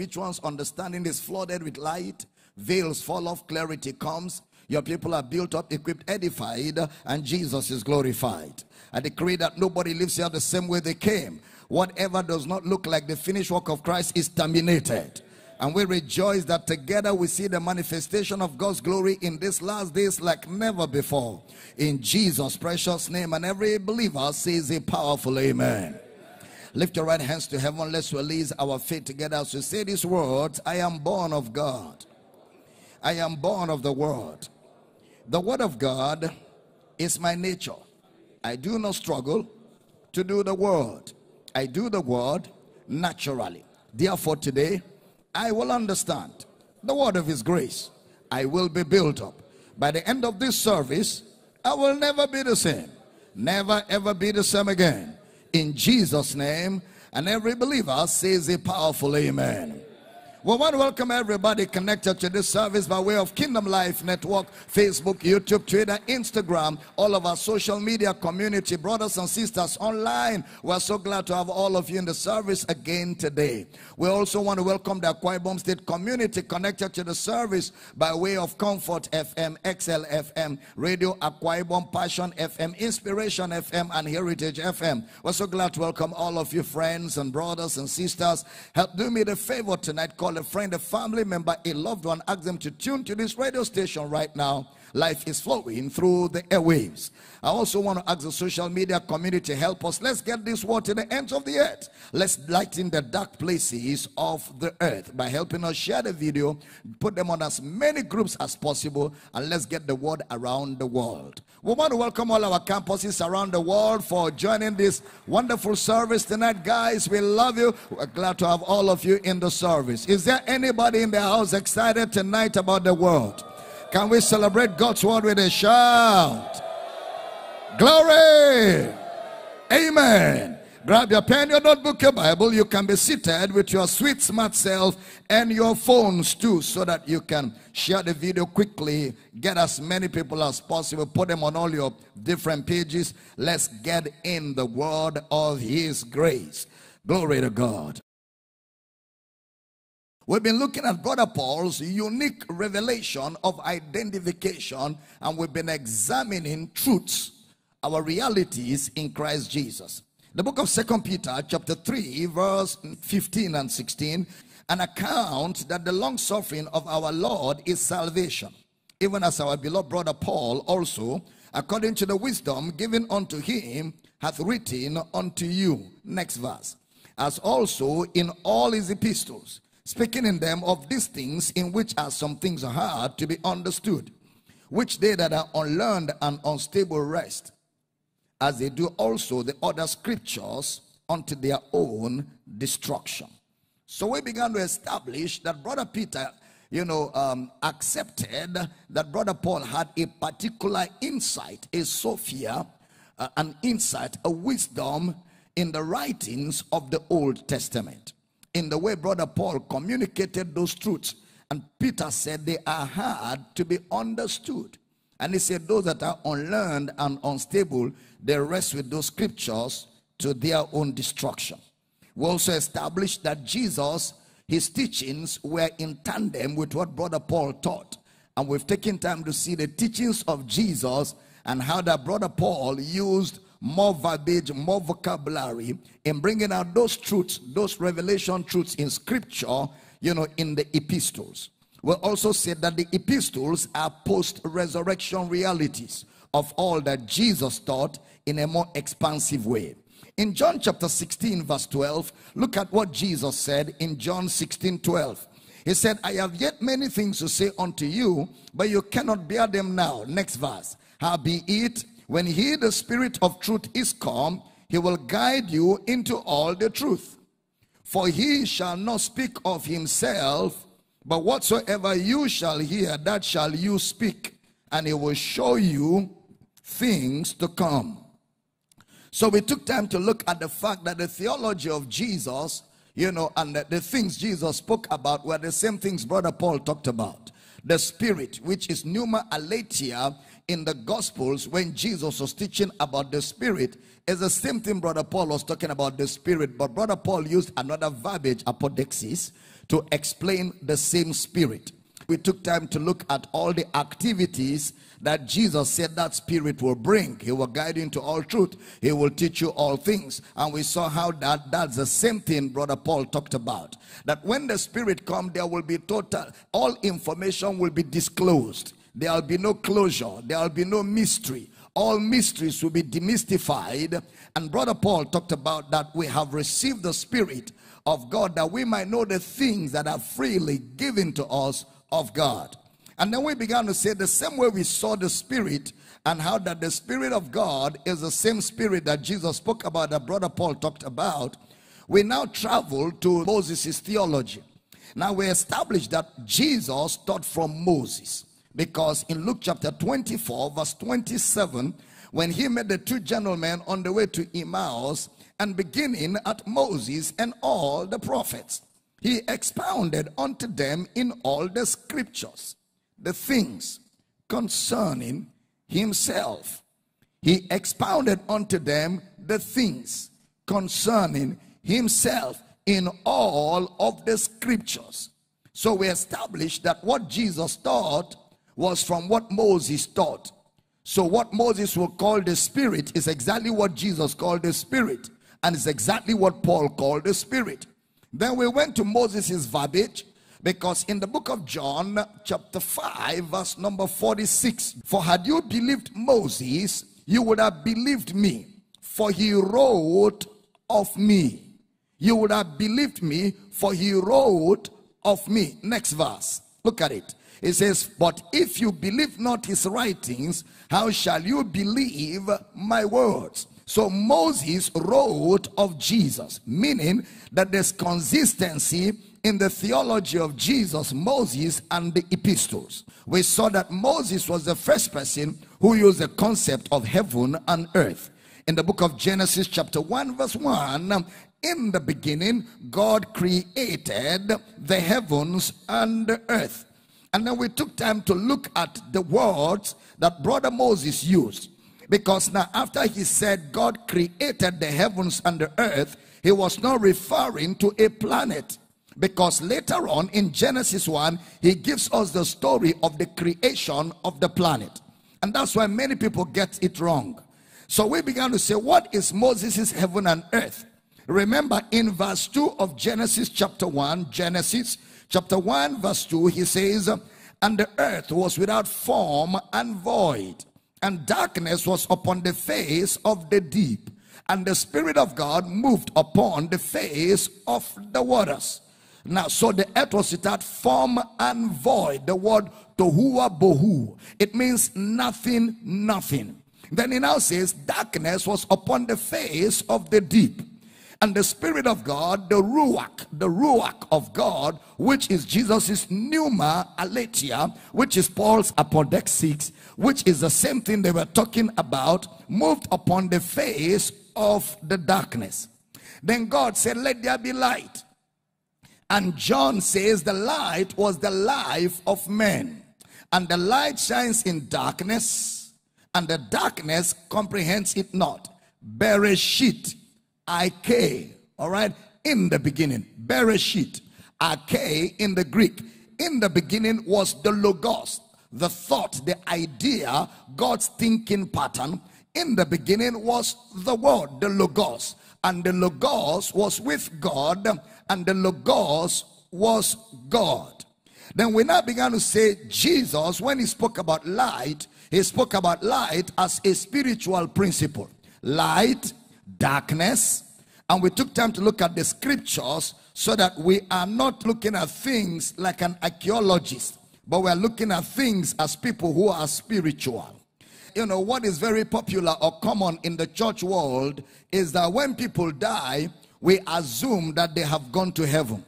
each one's understanding is flooded with light, veils fall off, clarity comes. Your people are built up, equipped, edified, and Jesus is glorified. I decree that nobody lives here the same way they came. Whatever does not look like the finished work of Christ is terminated. And we rejoice that together we see the manifestation of God's glory in these last days like never before. In Jesus' precious name. And every believer says a powerful amen. Lift your right hands to heaven. Let's release our faith together as we say these words I am born of God. I am born of the Word. The Word of God is my nature. I do not struggle to do the Word, I do the Word naturally. Therefore, today, I will understand the Word of His grace. I will be built up. By the end of this service, I will never be the same. Never ever be the same again in Jesus' name. And every believer says a powerful amen. We want to welcome everybody connected to this service by way of Kingdom Life Network, Facebook, YouTube, Twitter, Instagram, all of our social media community, brothers and sisters online. We're so glad to have all of you in the service again today. We also want to welcome the Akwa Ibom State community connected to the service by way of Comfort FM, XL FM, Radio Akwa Ibom, Passion FM, Inspiration FM, and Heritage FM. We're so glad to welcome all of you friends and brothers and sisters. Help do me the favor tonight. Call a friend, a family member, a loved one. Ask them to tune to this radio station right now. Life is flowing through the airwaves. I also want to ask the social media community to help us. Let's get this word to the ends of the earth. Let's lighten the dark places of the earth by helping us share the video, put them on as many groups as possible, and let's get the word around the world. We want to welcome all our campuses around the world for joining this wonderful service tonight, guys. We love you. We're glad to have all of you in the service. Is there anybody in the house excited tonight about the world? Can we celebrate God's word with a shout? Glory! Amen. Grab your pen, your notebook, your Bible. You can be seated with your sweet, smart self and your phones too, so that you can share the video quickly. Get as many people as possible. Put them on all your different pages. Let's get in the word of His grace. Glory to God. We've been looking at Brother Paul's unique revelation of identification, and we've been examining truths, our realities in Christ Jesus. The book of Second Peter, chapter 3, verse 15 and 16, an account that the long suffering of our Lord is salvation, even as our beloved brother Paul also, according to the wisdom given unto him, hath written unto you. Next verse. As also in all his epistles speaking in them of these things in which are some things hard to be understood, which they that are unlearned and unstable rest, as they do also the other scriptures unto their own destruction. So we began to establish that Brother Peter, you know, um, accepted that Brother Paul had a particular insight, a Sophia, uh, an insight, a wisdom in the writings of the Old Testament in the way brother Paul communicated those truths. And Peter said they are hard to be understood. And he said those that are unlearned and unstable, they rest with those scriptures to their own destruction. We also established that Jesus, his teachings were in tandem with what brother Paul taught. And we've taken time to see the teachings of Jesus and how that brother Paul used more verbiage, more vocabulary in bringing out those truths, those revelation truths in scripture, you know, in the epistles. We also said that the epistles are post resurrection realities of all that Jesus taught in a more expansive way. In John chapter 16, verse 12, look at what Jesus said in John 16 12. He said, I have yet many things to say unto you, but you cannot bear them now. Next verse. Howbeit, when he, the Spirit of truth, is come, he will guide you into all the truth. For he shall not speak of himself, but whatsoever you shall hear, that shall you speak, and he will show you things to come. So we took time to look at the fact that the theology of Jesus, you know, and the, the things Jesus spoke about were the same things Brother Paul talked about. The Spirit, which is pneuma aletheia, in the Gospels when Jesus was teaching about the Spirit is the same thing Brother Paul was talking about the Spirit, but Brother Paul used another verbiage, apodeixis, to explain the same spirit. We took time to look at all the activities that Jesus said that spirit will bring. He will guide you into all truth. He will teach you all things. And we saw how that that's the same thing brother Paul talked about. That when the spirit come there will be total all information will be disclosed. There'll be no closure. There'll be no mystery. All mysteries will be demystified. And brother Paul talked about that we have received the spirit of God that we might know the things that are freely given to us of God. And then we began to say the same way we saw the Spirit and how that the Spirit of God is the same Spirit that Jesus spoke about, that Brother Paul talked about. We now travel to Moses' theology. Now we established that Jesus taught from Moses because in Luke chapter 24, verse 27, when he met the two gentlemen on the way to Emmaus and beginning at Moses and all the prophets, he expounded unto them in all the scriptures the things concerning himself. He expounded unto them the things concerning himself in all of the scriptures. So we established that what Jesus taught was from what Moses taught. So what Moses will call the spirit is exactly what Jesus called the spirit. And it's exactly what Paul called the spirit. Then we went to Moses' verbiage because in the book of John, chapter 5, verse number 46, for had you believed Moses, you would have believed me, for he wrote of me. You would have believed me, for he wrote of me. Next verse. Look at it. It says, But if you believe not his writings, how shall you believe my words? So Moses wrote of Jesus, meaning that there's consistency in the theology of Jesus, Moses, and the epistles. We saw that Moses was the first person who used the concept of heaven and earth. In the book of Genesis, chapter 1, verse 1, in the beginning, God created the heavens and the earth. And then we took time to look at the words that brother Moses used. Because now, after he said God created the heavens and the earth, he was not referring to a planet. Because later on in Genesis 1, he gives us the story of the creation of the planet. And that's why many people get it wrong. So we began to say, What is Moses' heaven and earth? Remember in verse 2 of Genesis chapter 1, Genesis chapter 1, verse 2, he says, And the earth was without form and void and darkness was upon the face of the deep, and the Spirit of God moved upon the face of the waters. Now, so the earth was without form and void. The word tohu wa bohu. It means nothing, nothing. Then he now says, darkness was upon the face of the deep and the Spirit of God, the Ruach, the Ruach of God, which is Jesus's pneuma aletheia, which is Paul's apodeixis, which is the same thing they were talking about, moved upon the face of the darkness. Then God said, Let there be light. And John says the light was the life of men. And the light shines in darkness, and the darkness comprehends it not. Bereshit Arche, all right, in the beginning. Bereshit, Arche in the Greek. In the beginning was the Logos, the thought, the idea, God's thinking pattern. In the beginning was the word, the Logos. And the Logos was with God, and the Logos was God. Then we now began to say Jesus, when he spoke about light, he spoke about light as a spiritual principle. Light darkness. And we took time to look at the scriptures so that we are not looking at things like an archaeologist, but we're looking at things as people who are spiritual. You know, what is very popular or common in the church world is that when people die, we assume that they have gone to heaven.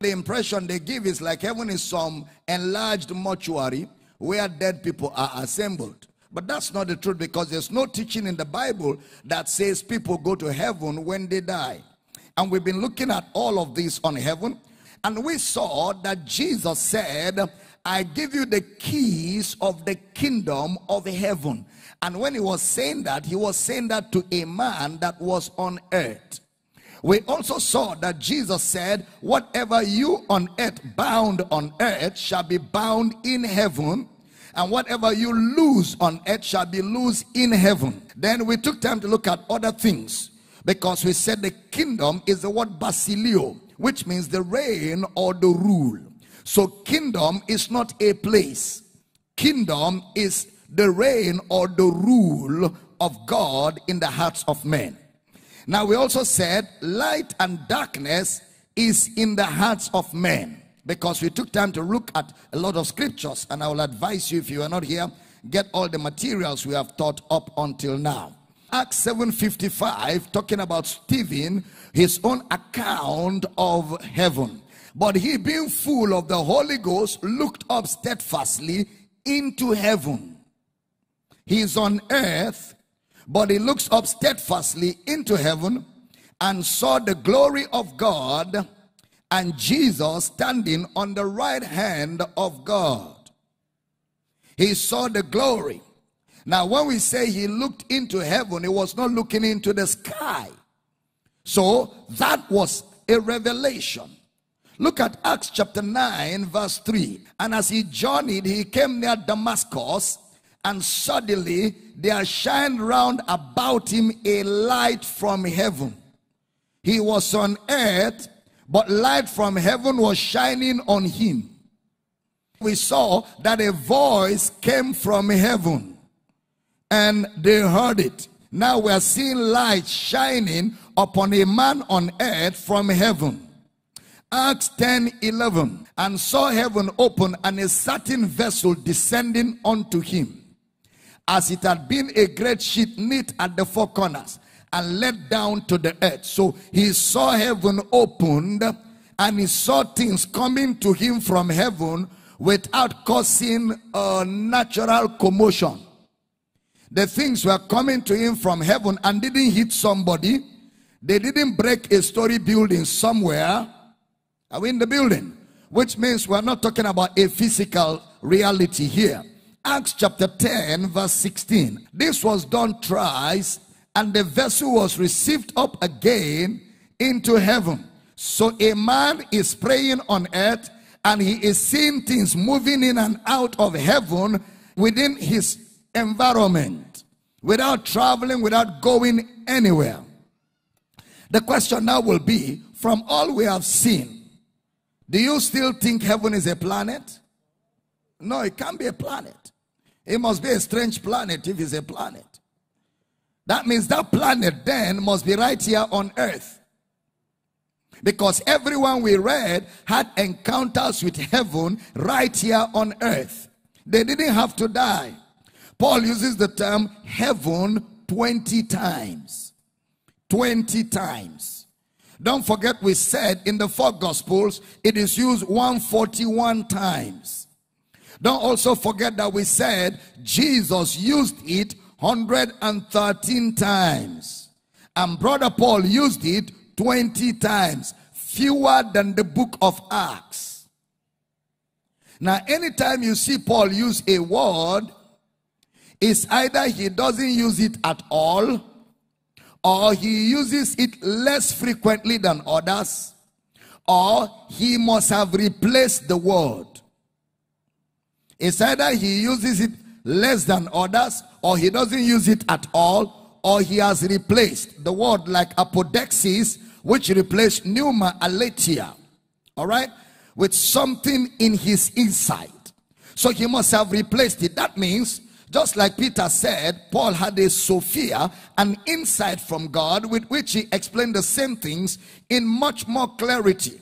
The impression they give is like heaven is some enlarged mortuary where dead people are assembled. But that's not the truth because there's no teaching in the Bible that says people go to heaven when they die. And we've been looking at all of this on heaven. And we saw that Jesus said, I give you the keys of the kingdom of heaven. And when he was saying that, he was saying that to a man that was on earth. we also saw that Jesus said, Whatever you on earth bound on earth shall be bound in heaven, and whatever you lose on earth shall be loose in heaven. Then we took time to look at other things because we said the kingdom is the word basileia, which means the reign or the rule. So, kingdom is not a place, kingdom is the reign or the rule of God in the hearts of men. Now, we also said light and darkness is in the hearts of men because we took time to look at a lot of scriptures, and I will advise you if you are not here, get all the materials we have taught up until now. Acts 7:55 talking about Stephen, his own account of heaven. But he being full of the Holy Ghost looked up steadfastly into heaven. He is on earth but he looks up steadfastly into heaven and saw the glory of God and Jesus standing on the right hand of God. He saw the glory. Now, when we say he looked into heaven, he was not looking into the sky. So that was a revelation. Look at Acts chapter 9, verse 3. And as he journeyed, he came near Damascus and suddenly there shined round about him a light from heaven. He was on earth, but light from heaven was shining on him. We saw that a voice came from heaven and they heard it. Now we are seeing light shining upon a man on earth from heaven. Acts 10 11 and saw heaven open and a certain vessel descending unto him as it had been a great sheet knit at the four corners and let down to the earth. So he saw heaven opened and he saw things coming to him from heaven without causing a natural commotion. The things were coming to him from heaven and didn't hit somebody. They didn't break a story building somewhere. Are we in the building? Which means we're not talking about a physical reality here. Acts chapter 10, verse 16. This was done thrice, and the vessel was received up again into heaven. So a man is praying on earth, and he is seeing things moving in and out of heaven within his environment without traveling, without going anywhere. The question now will be from all we have seen, do you still think heaven is a planet? No, it can't be a planet. It must be a strange planet if it's a planet. That means that planet then must be right here on earth. Because everyone we read had encounters with heaven right here on earth. They didn't have to die. Paul uses the term heaven 20 times. 20 times. Don't forget, we said in the four gospels, it is used 141 times. Don't also forget that we said Jesus used it 113 times. And Brother Paul used it 20 times. Fewer than the book of Acts. Now, anytime you see Paul use a word, it's either he doesn't use it at all, or he uses it less frequently than others, or he must have replaced the word. It's either he uses it less than others, or he doesn't use it at all, or he has replaced the word like apodeixis, which replaced pneuma aletheia, all right, with something in his inside. So he must have replaced it. That means, just like Peter said, Paul had a Sophia, an insight from God, with which he explained the same things in much more clarity.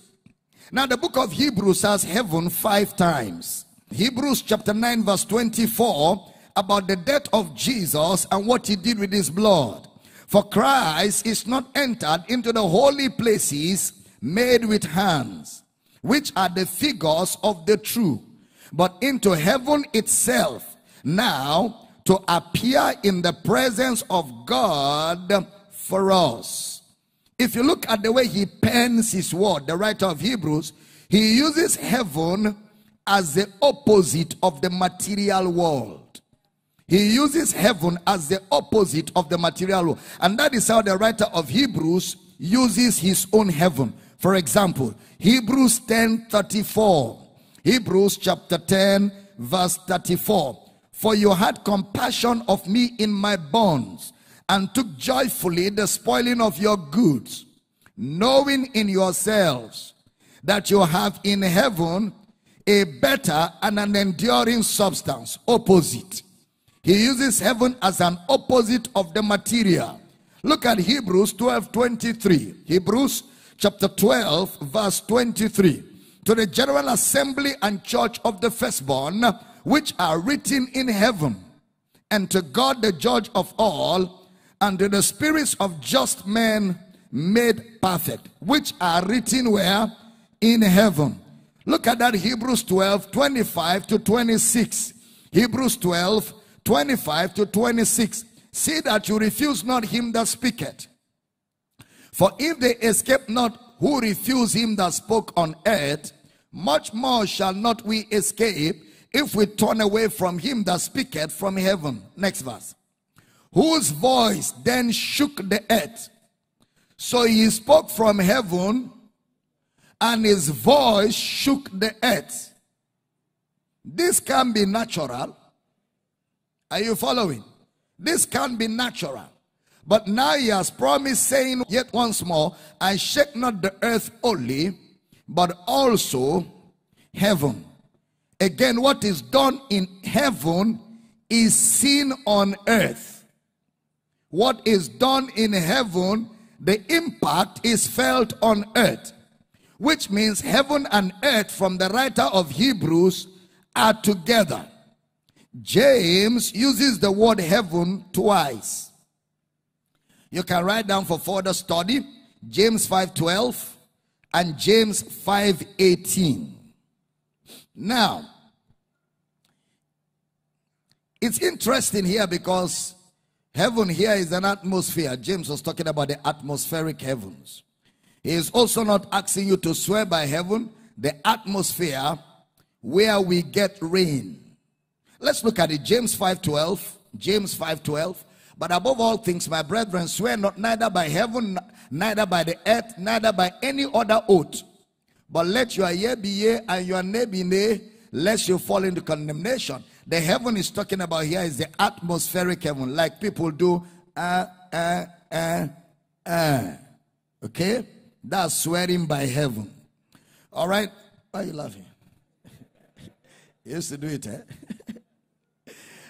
Now, the book of Hebrews has heaven five times. Hebrews chapter 9, verse 24, about the death of Jesus and what he did with his blood. For Christ is not entered into the holy places made with hands, which are the figures of the true, but into heaven itself, now to appear in the presence of God for us. If you look at the way he pens his word, the writer of Hebrews, he uses heaven as the opposite of the material world. He uses heaven as the opposite of the material world. And that is how the writer of Hebrews uses his own heaven. For example, Hebrews 10 34. Hebrews chapter 10, verse 34. For you had compassion of me in my bonds, and took joyfully the spoiling of your goods, knowing in yourselves that you have in heaven a better and an enduring substance, opposite. He uses heaven as an opposite of the material. Look at Hebrews 12 23. Hebrews chapter 12, verse 23. To the general assembly and church of the firstborn, which are written in heaven, and to God the judge of all, and to the spirits of just men made perfect, which are written where? In heaven. Look at that Hebrews 12, 25 to 26. Hebrews 12, 25 to 26. See that you refuse not him that speaketh. For if they escape not who refuse him that spoke on earth, much more shall not we escape if we turn away from him that speaketh from heaven. Next verse. Whose voice then shook the earth. So he spoke from heaven, and his voice shook the earth. This can be natural. Are you following? This can be natural. But now he has promised, saying yet once more, I shake not the earth only, but also heaven. Again, what is done in heaven is seen on earth. What is done in heaven, the impact is felt on earth. Which means heaven and earth, from the writer of Hebrews, are together. James uses the word heaven twice. You can write down for further study James 5:12 and James 5:18. Now, it's interesting here because heaven here is an atmosphere. James was talking about the atmospheric heavens. He is also not asking you to swear by heaven, the atmosphere where we get rain. Let's look at it. James 5:12. James 5:12. But above all things, my brethren, swear not neither by heaven, neither by the earth, neither by any other oath. But let your yea be yea and your nay be nay, lest you fall into condemnation. The heaven is talking about here is the atmospheric heaven, like people do. Uh, uh, uh, uh. Okay? That's swearing by heaven. All right? Why are you laughing? you used to do it, eh?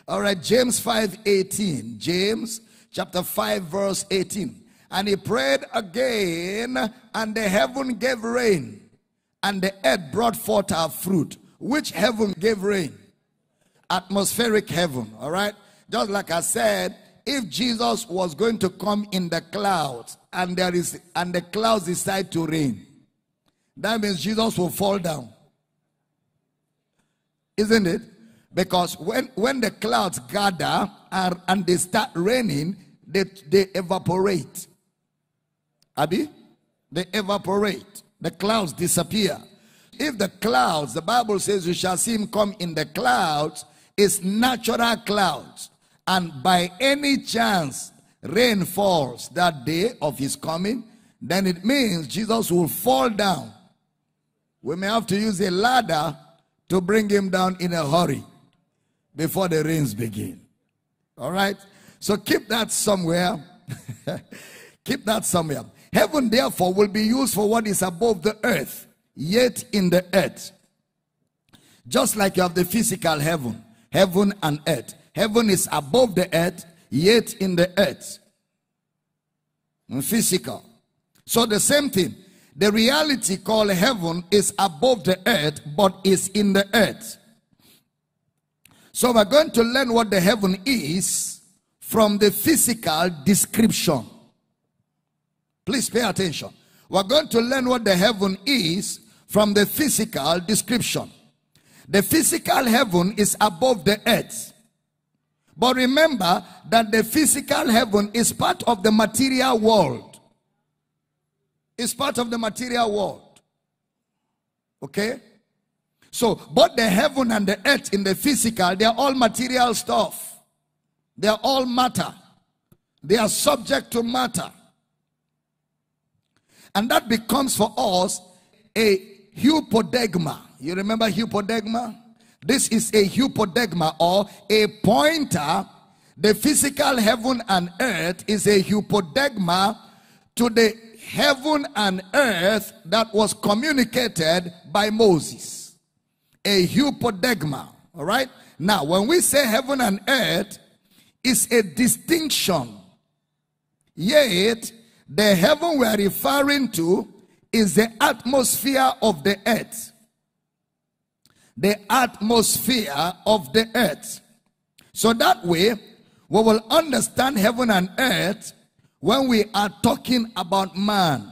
All right, James 5 18. James chapter 5, verse 18. And he prayed again, and the heaven gave rain, and the earth brought forth her fruit. Which heaven gave rain? Atmospheric heaven, all right? Just like I said, if Jesus was going to come in the clouds and there is and the clouds decide to rain, that means Jesus will fall down. Isn't it? Because when, when the clouds gather and, and they start raining, they, they evaporate. Abby? They evaporate. The clouds disappear. If the clouds, the Bible says you shall see him come in the clouds, it's natural clouds. And by any chance rain falls that day of his coming, then it means Jesus will fall down. We may have to use a ladder to bring him down in a hurry before the rains begin. All right? So keep that somewhere. keep that somewhere. Heaven, therefore, will be used for what is above the earth, yet in the earth. Just like you have the physical heaven, heaven and earth. Heaven is above the earth, yet in the earth. Physical. So the same thing. The reality called heaven is above the earth, but is in the earth. So we're going to learn what the heaven is from the physical description. Please pay attention. We're going to learn what the heaven is from the physical description. The physical heaven is above the earth. But remember that the physical heaven is part of the material world. It's part of the material world. Okay? So, both the heaven and the earth in the physical, they are all material stuff. They are all matter. They are subject to matter. And that becomes for us a hypodeigma. You remember hypodeigma? This is a hypodeigma or a pointer. The physical heaven and earth is a hypodeigma to the heaven and earth that was communicated by Moses. A hypodeigma. All right? Now, when we say heaven and earth, it's a distinction. Yet, the heaven we are referring to is the atmosphere of the earth. The atmosphere of the earth. So that way, we will understand heaven and earth when we are talking about man.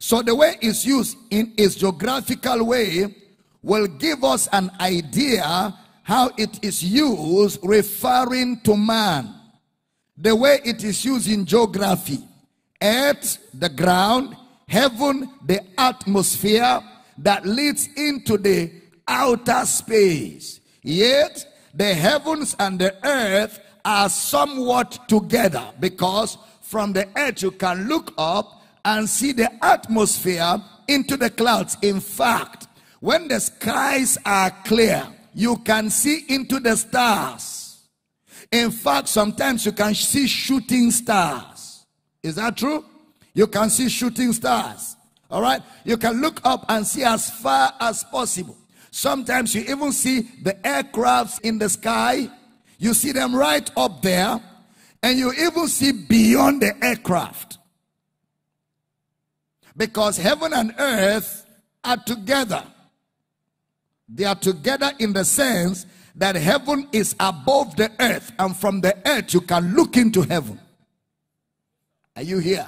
So the way it's used in its geographical way will give us an idea how it is used referring to man. The way it is used in geography. Earth, the ground, heaven, the atmosphere that leads into the outer space. Yet, the heavens and the earth are somewhat together because from the earth you can look up and see the atmosphere into the clouds. In fact, when the skies are clear, you can see into the stars. In fact, sometimes you can see shooting stars. Is that true? You can see shooting stars. All right? You can look up and see as far as possible. Sometimes you even see the aircrafts in the sky. You see them right up there. And you even see beyond the aircraft. Because heaven and earth are together. They are together in the sense that heaven is above the earth. And from the earth, you can look into heaven. Are you here?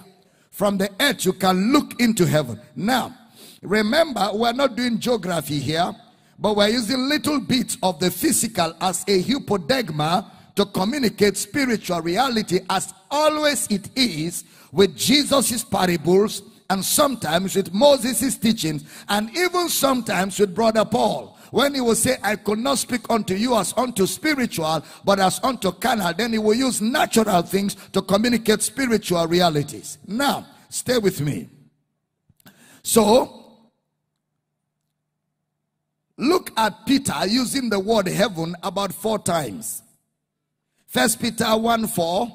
From the earth, you can look into heaven. Now, remember, we're not doing geography here. But we're using little bits of the physical as a hypodeigma to communicate spiritual reality as always it is with Jesus' parables and sometimes with Moses' teachings and even sometimes with Brother Paul. When he will say, I could not speak unto you as unto spiritual, but as unto carnal, then he will use natural things to communicate spiritual realities. Now, stay with me. So, Look at Peter using the word heaven about four times. First Peter 1 4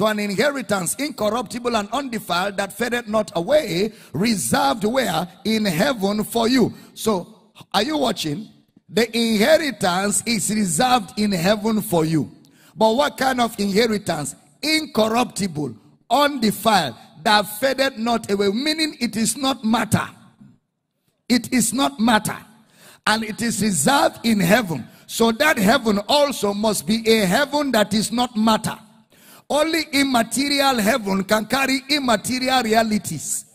to an inheritance incorruptible and undefiled that fadeth not away, reserved where? In heaven for you. So, are you watching? The inheritance is reserved in heaven for you. But what kind of inheritance? Incorruptible, undefiled, that fadeth not away, meaning it is not matter. It is not matter. And it is reserved in heaven. So that heaven also must be a heaven that is not matter. Only immaterial heaven can carry immaterial realities.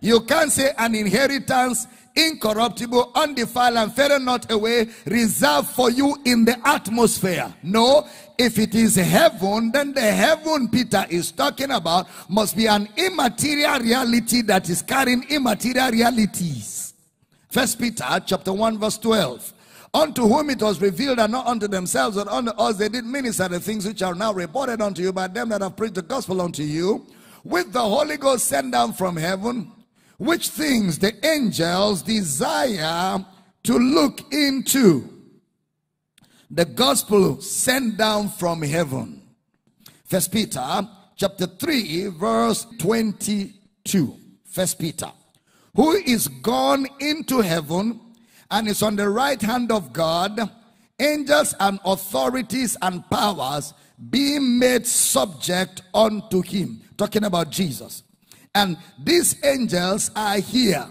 You can't say an inheritance, incorruptible, undefiled, and faded not away, reserved for you in the atmosphere. No, if it is heaven, then the heaven Peter is talking about must be an immaterial reality that is carrying immaterial realities. First Peter chapter 1 verse 12. Unto whom it was revealed and not unto themselves but unto us they did minister the things which are now reported unto you by them that have preached the gospel unto you with the Holy Ghost sent down from heaven which things the angels desire to look into the gospel sent down from heaven. First Peter chapter 3 verse 22. First Peter. Who is gone into heaven and is on the right hand of God, angels and authorities and powers being made subject unto him. Talking about Jesus. And these angels are here.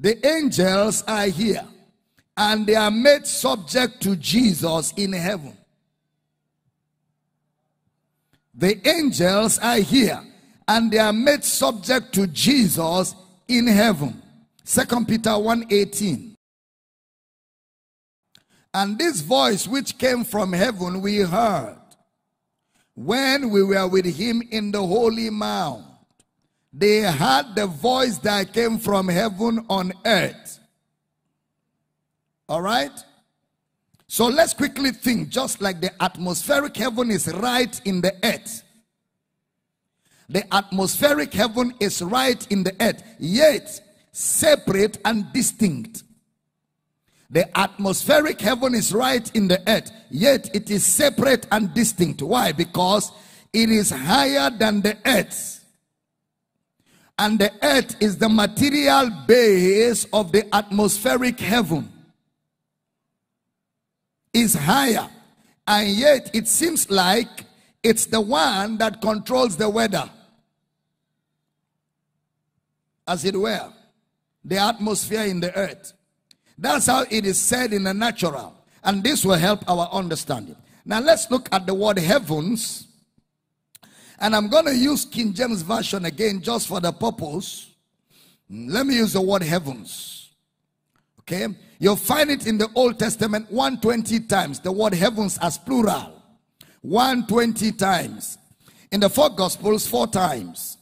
The angels are here and they are made subject to Jesus in heaven. The angels are here and they are made subject to Jesus in heaven. Second Peter 1:18. And this voice which came from heaven we heard when we were with him in the holy mount. They heard the voice that came from heaven on earth all right? So let's quickly think just like the atmospheric heaven is right in the earth. The atmospheric heaven is right in the earth, yet separate and distinct. The atmospheric heaven is right in the earth, yet it is separate and distinct. Why? Because it is higher than the earth. And the earth is the material base of the atmospheric heaven. Is higher. And yet it seems like it's the one that controls the weather. As it were, the atmosphere in the earth. That's how it is said in the natural. And this will help our understanding. Now let's look at the word heavens. And I'm going to use King James Version again just for the purpose. Mm, let me use the word heavens. Okay? You'll find it in the Old Testament 120 times. The word heavens as plural. 120 times. In the four Gospels, four times.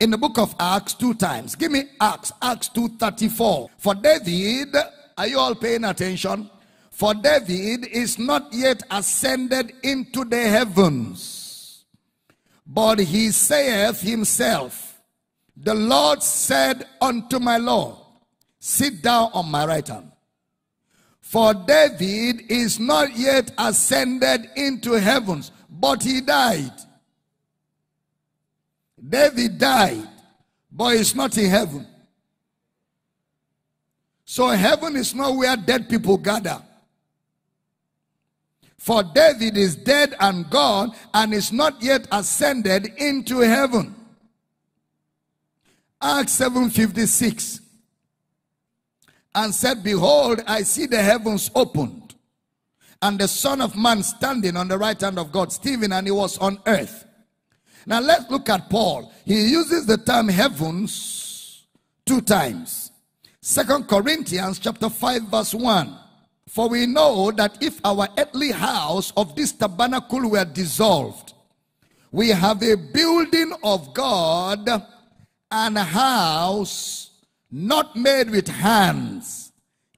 In the book of Acts, two times. Give me Acts, Acts 2.34. For David, are you all paying attention? For David is not yet ascended into the heavens. But he saith himself, The Lord said unto my Lord, Sit down on my right hand. For David is not yet ascended into heavens, but he died. David died, but he's not in heaven. So heaven is not where dead people gather. For David is dead and gone and is not yet ascended into heaven. Acts 7:56 and said, Behold, I see the heavens opened, and the Son of Man standing on the right hand of God, Stephen, and he was on earth. Now let's look at Paul. He uses the term heavens two times. Second Corinthians chapter 5 verse 1. For we know that if our earthly house of this tabernacle were dissolved, we have a building of God and a house not made with hands,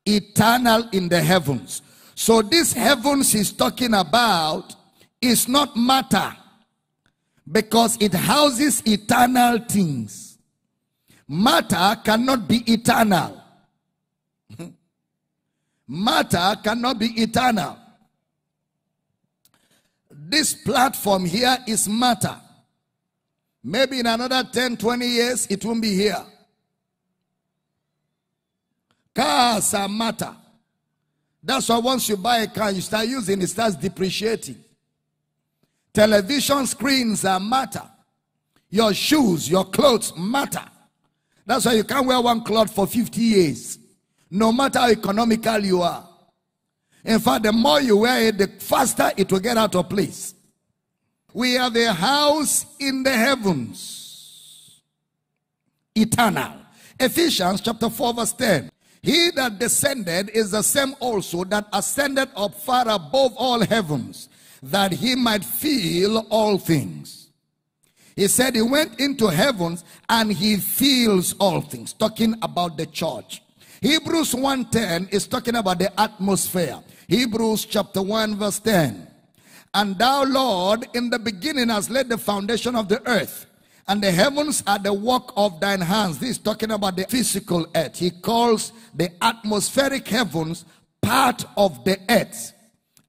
eternal in the heavens. So this heavens he's talking about is not matter because it houses eternal things. Matter cannot be eternal. matter cannot be eternal. This platform here is matter. Maybe in another 10, 20 years, it won't be here. Cars are matter. That's why once you buy a car, you start using it, starts depreciating. Television screens are matter. Your shoes, your clothes matter. That's why you can't wear one cloth for 50 years. No matter how economical you are. In fact, the more you wear it, the faster it will get out of place. We have a house in the heavens. Eternal. Ephesians chapter 4 verse 10. He that descended is the same also that ascended up far above all heavens, that he might feel all things. He said he went into heavens and he feels all things, talking about the church. Hebrews 1.10 is talking about the atmosphere. Hebrews chapter 1 verse 10. And thou, Lord, in the beginning has laid the foundation of the earth and the heavens are the work of thine hands. This is talking about the physical earth. He calls the atmospheric heavens part of the earth.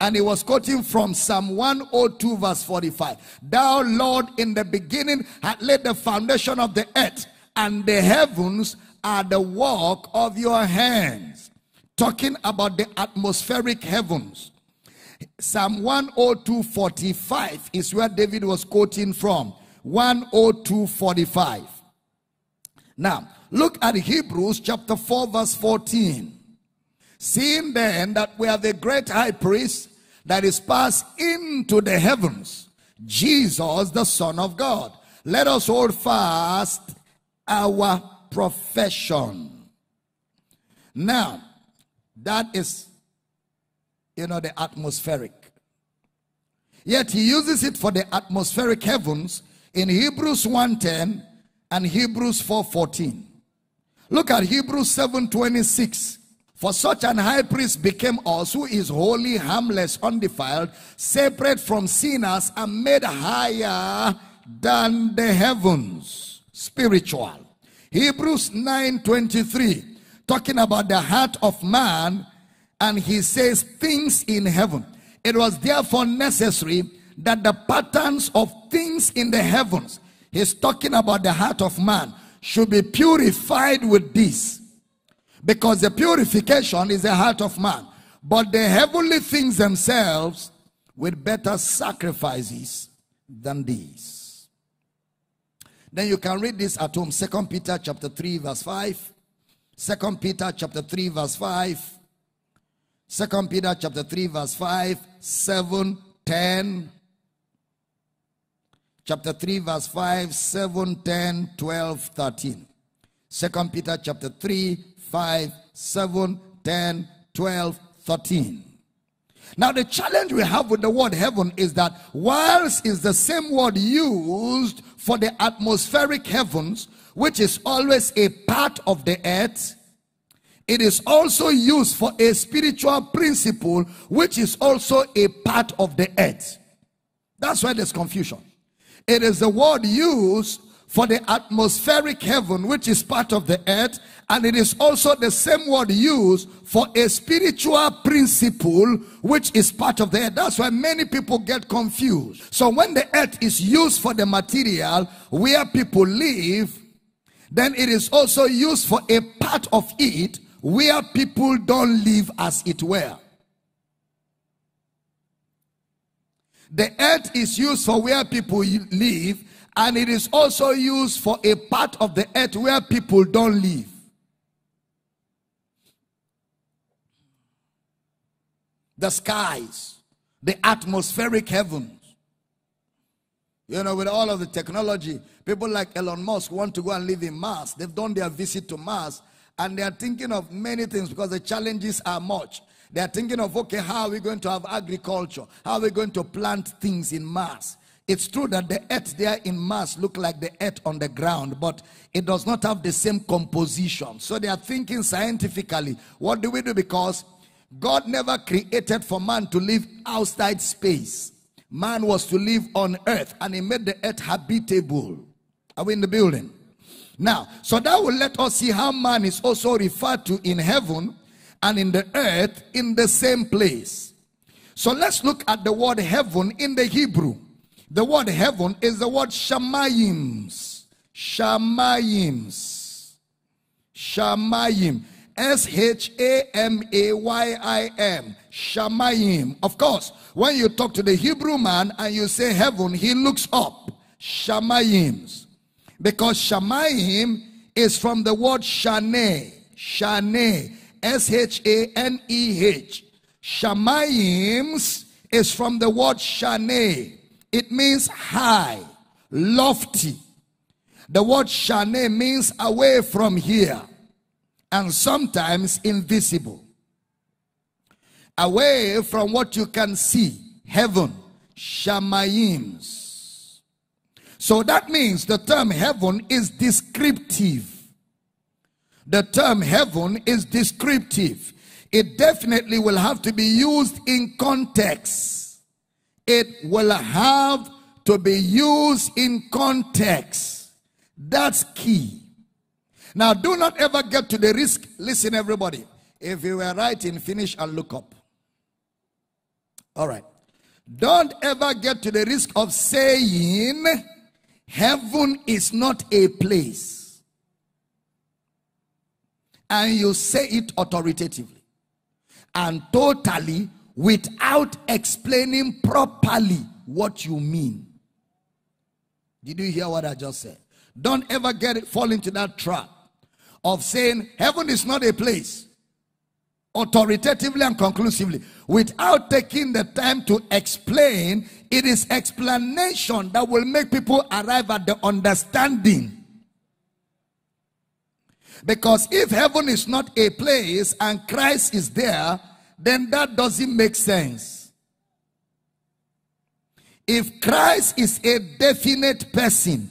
And he was quoting from Psalm 102, verse 45. Thou, Lord, in the beginning had laid the foundation of the earth, and the heavens are the work of your hands. Talking about the atmospheric heavens. Psalm 102, 45 is where David was quoting from. 102:45. Now, look at Hebrews chapter 4 verse 14. Seeing then that we have a great high priest that is passed into the heavens, Jesus the Son of God. Let us hold fast our profession. Now, that is, you know, the atmospheric. Yet he uses it for the atmospheric heavens in Hebrews 1:10 and Hebrews 4:14. Look at Hebrews 7:26. For such an high priest became us who is holy, harmless, undefiled, separate from sinners, and made higher than the heavens. Spiritual. Hebrews 9:23 talking about the heart of man and he says things in heaven. It was therefore necessary that the patterns of things in the heavens, he's talking about the heart of man, should be purified with this. Because the purification is the heart of man. But the heavenly things themselves with better sacrifices than these. Then you can read this at home. Second Peter chapter 3, verse 5. Second Peter chapter 3, verse 5. Second Peter chapter 3, verse 5, 7, 10. Chapter 3, verse 5, 7, 10, 12, 13. Second Peter chapter 3, 5, 7, 10, 12, 13. Now, the challenge we have with the word heaven is that whilst is the same word used for the atmospheric heavens, which is always a part of the earth, it is also used for a spiritual principle, which is also a part of the earth. That's why there's confusion. It is the word used for the atmospheric heaven, which is part of the earth, and it is also the same word used for a spiritual principle, which is part of the earth. That's why many people get confused. So when the earth is used for the material where people live, then it is also used for a part of it where people don't live as it were. The earth is used for where people live, and it is also used for a part of the earth where people don't live. The skies, the atmospheric heavens. You know, with all of the technology, people like Elon Musk want to go and live in Mars. They've done their visit to Mars and they are thinking of many things because the challenges are much. They are thinking of, okay, how are we going to have agriculture? How are we going to plant things in Mars? It's true that the earth there in Mars look like the earth on the ground, but it does not have the same composition. So they are thinking scientifically, what do we do? Because God never created for man to live outside space. Man was to live on earth and he made the earth habitable. Are we in the building? Now, so that will let us see how man is also referred to in heaven and in the earth in the same place. So let's look at the word heaven in the Hebrew. The word heaven is the word shamayims. Shamayims. Shamayim. S H A M A Y I M. Shamayim. Of course, when you talk to the Hebrew man and you say heaven, he looks up. Shamayims. Because Shamayim is from the word Shane. Shane. S H A N E H. Shamayims is from the word Shane. It means high, lofty. The word Shane means away from here and sometimes invisible. Away from what you can see, heaven, Shamayims. So that means the term heaven is descriptive. The term heaven is descriptive. It definitely will have to be used in context it will have to be used in context. That's key. Now, do not ever get to the risk. Listen, everybody. If you were writing, finish and look up. All right. Don't ever get to the risk of saying heaven is not a place. And you say it authoritatively and totally without explaining properly what you mean. Did you hear what I just said? Don't ever get it, fall into that trap of saying heaven is not a place authoritatively and conclusively without taking the time to explain it is explanation that will make people arrive at the understanding because if heaven is not a place and christ is there then that doesn't make sense. If Christ is a definite person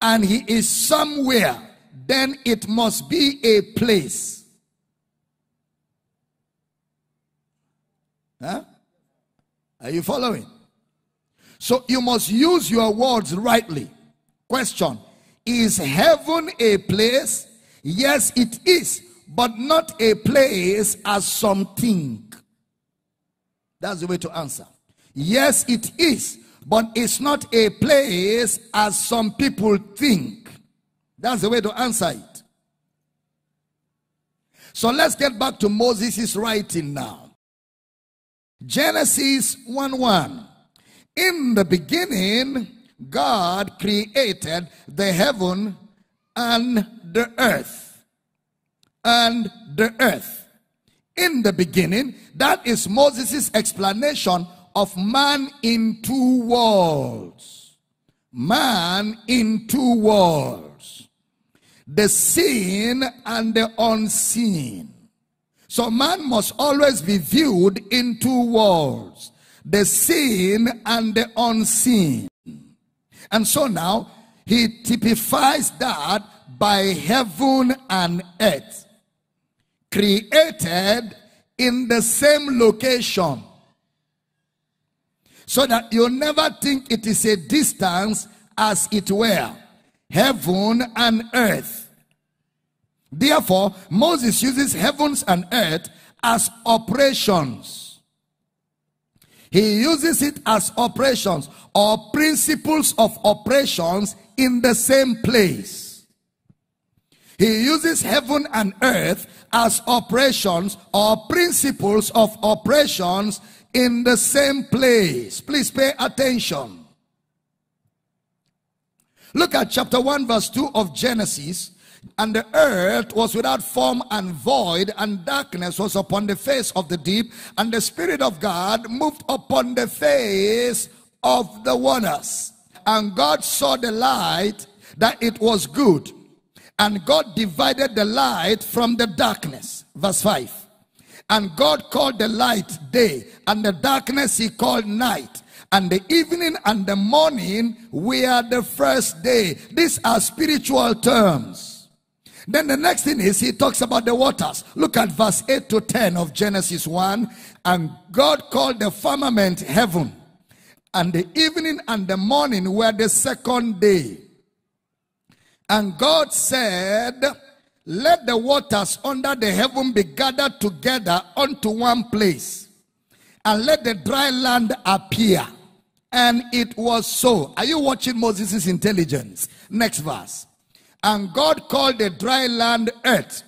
and he is somewhere, then it must be a place. Huh? Are you following? So you must use your words rightly. Question Is heaven a place? Yes, it is, but not a place as some think. That's the way to answer. Yes, it is, but it's not a place as some people think. That's the way to answer it. So let's get back to Moses' writing now. Genesis 1 1. In the beginning, God created the heaven and the earth. And the earth. In the beginning, that is Moses' explanation of man in two worlds. Man in two worlds. The seen and the unseen. So man must always be viewed in two worlds. The seen and the unseen. And so now he typifies that by heaven and earth. Created in the same location so that you never think it is a distance as it were heaven and earth. Therefore, Moses uses heavens and earth as operations. He uses it as operations or principles of operations in the same place. He uses heaven and earth as operations or principles of operations in the same place. Please pay attention. Look at chapter 1, verse 2 of Genesis. And the earth was without form and void, and darkness was upon the face of the deep, and the Spirit of God moved upon the face of the waters. And God saw the light that it was good. And God divided the light from the darkness. Verse 5. And God called the light day, and the darkness he called night. And the evening and the morning were the first day. These are spiritual terms. Then the next thing is he talks about the waters. Look at verse 8 to 10 of Genesis 1. And God called the firmament heaven. And the evening and the morning were the second day. And God said, let the waters under the heaven be gathered together unto one place, and let the dry land appear. And it was so. Are you watching Moses' intelligence? Next verse. And God called the dry land earth.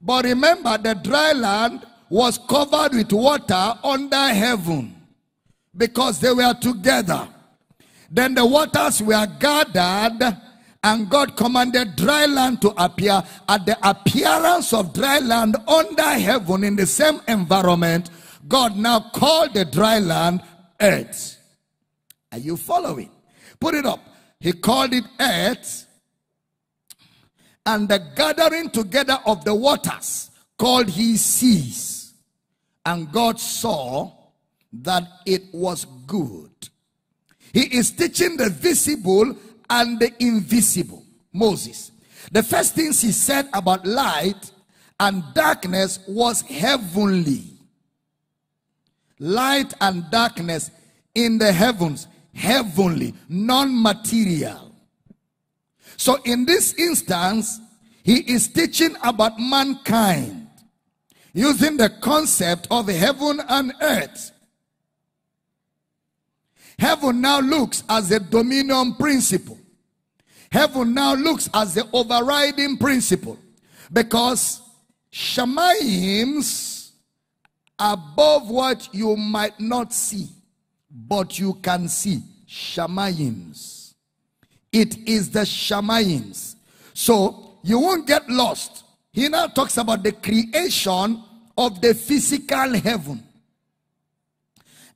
But remember, the dry land was covered with water under heaven because they were together. Then the waters were gathered and God commanded dry land to appear. At the appearance of dry land under heaven in the same environment, God now called the dry land earth. Are you following? Put it up. He called it earth. And the gathering together of the waters called he seas. And God saw that it was good. He is teaching the visible and the invisible. Moses. The first things he said about light and darkness was heavenly. Light and darkness in the heavens, heavenly, non material. So, in this instance, he is teaching about mankind using the concept of heaven and earth. Heaven now looks as a dominion principle. Heaven now looks as the overriding principle because Shamayims above what you might not see, but you can see. Shamayims. It is the Shamayims. So you won't get lost. He now talks about the creation of the physical heaven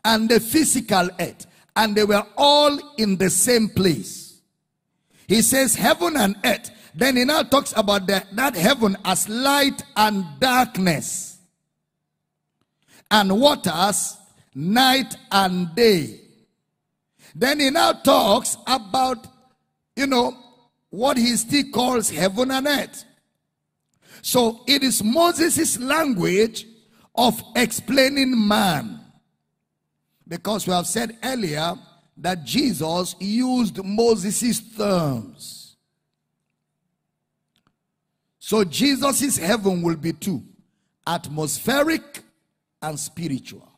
and the physical earth. And they were all in the same place. He says heaven and earth. Then he now talks about the, that heaven as light and darkness. And waters, night and day. Then he now talks about, you know, what he still calls heaven and earth. So it is Moses' language of explaining man. Because we have said earlier that Jesus used Moses' terms. So Jesus' heaven will be two atmospheric and spiritual.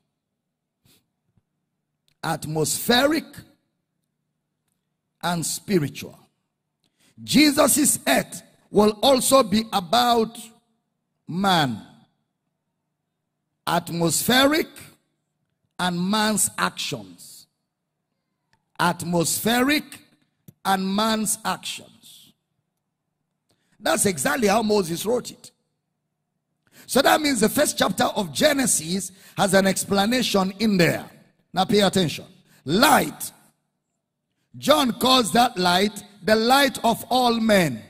Atmospheric and spiritual. Jesus' earth will also be about man. Atmospheric and man's actions. Atmospheric and man's actions. That's exactly how Moses wrote it. So that means the first chapter of Genesis has an explanation in there. Now pay attention. Light. John calls that light the light of all men.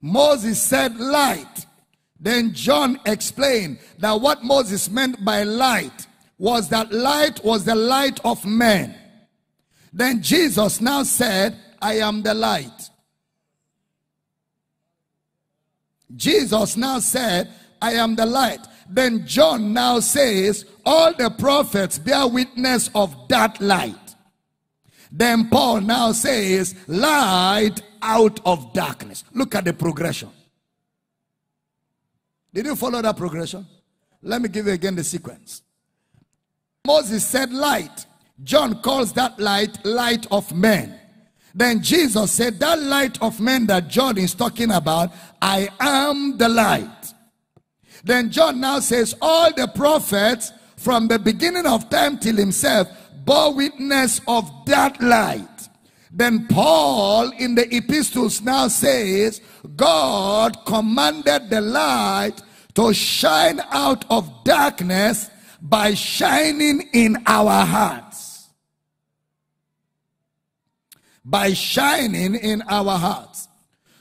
Moses said light. Then John explained that what Moses meant by light was that light was the light of men. Then Jesus now said, I am the light. Jesus now said, I am the light. Then John now says, all the prophets bear witness of that light. Then Paul now says, light out of darkness. Look at the progression. Did you follow that progression? Let me give you again the sequence. Moses said light. John calls that light light of men. Then Jesus said that light of men that John is talking about, I am the light. Then John now says all the prophets from the beginning of time till himself bore witness of that light. Then Paul in the epistles now says, God commanded the light to shine out of darkness by shining in our hearts. By shining in our hearts.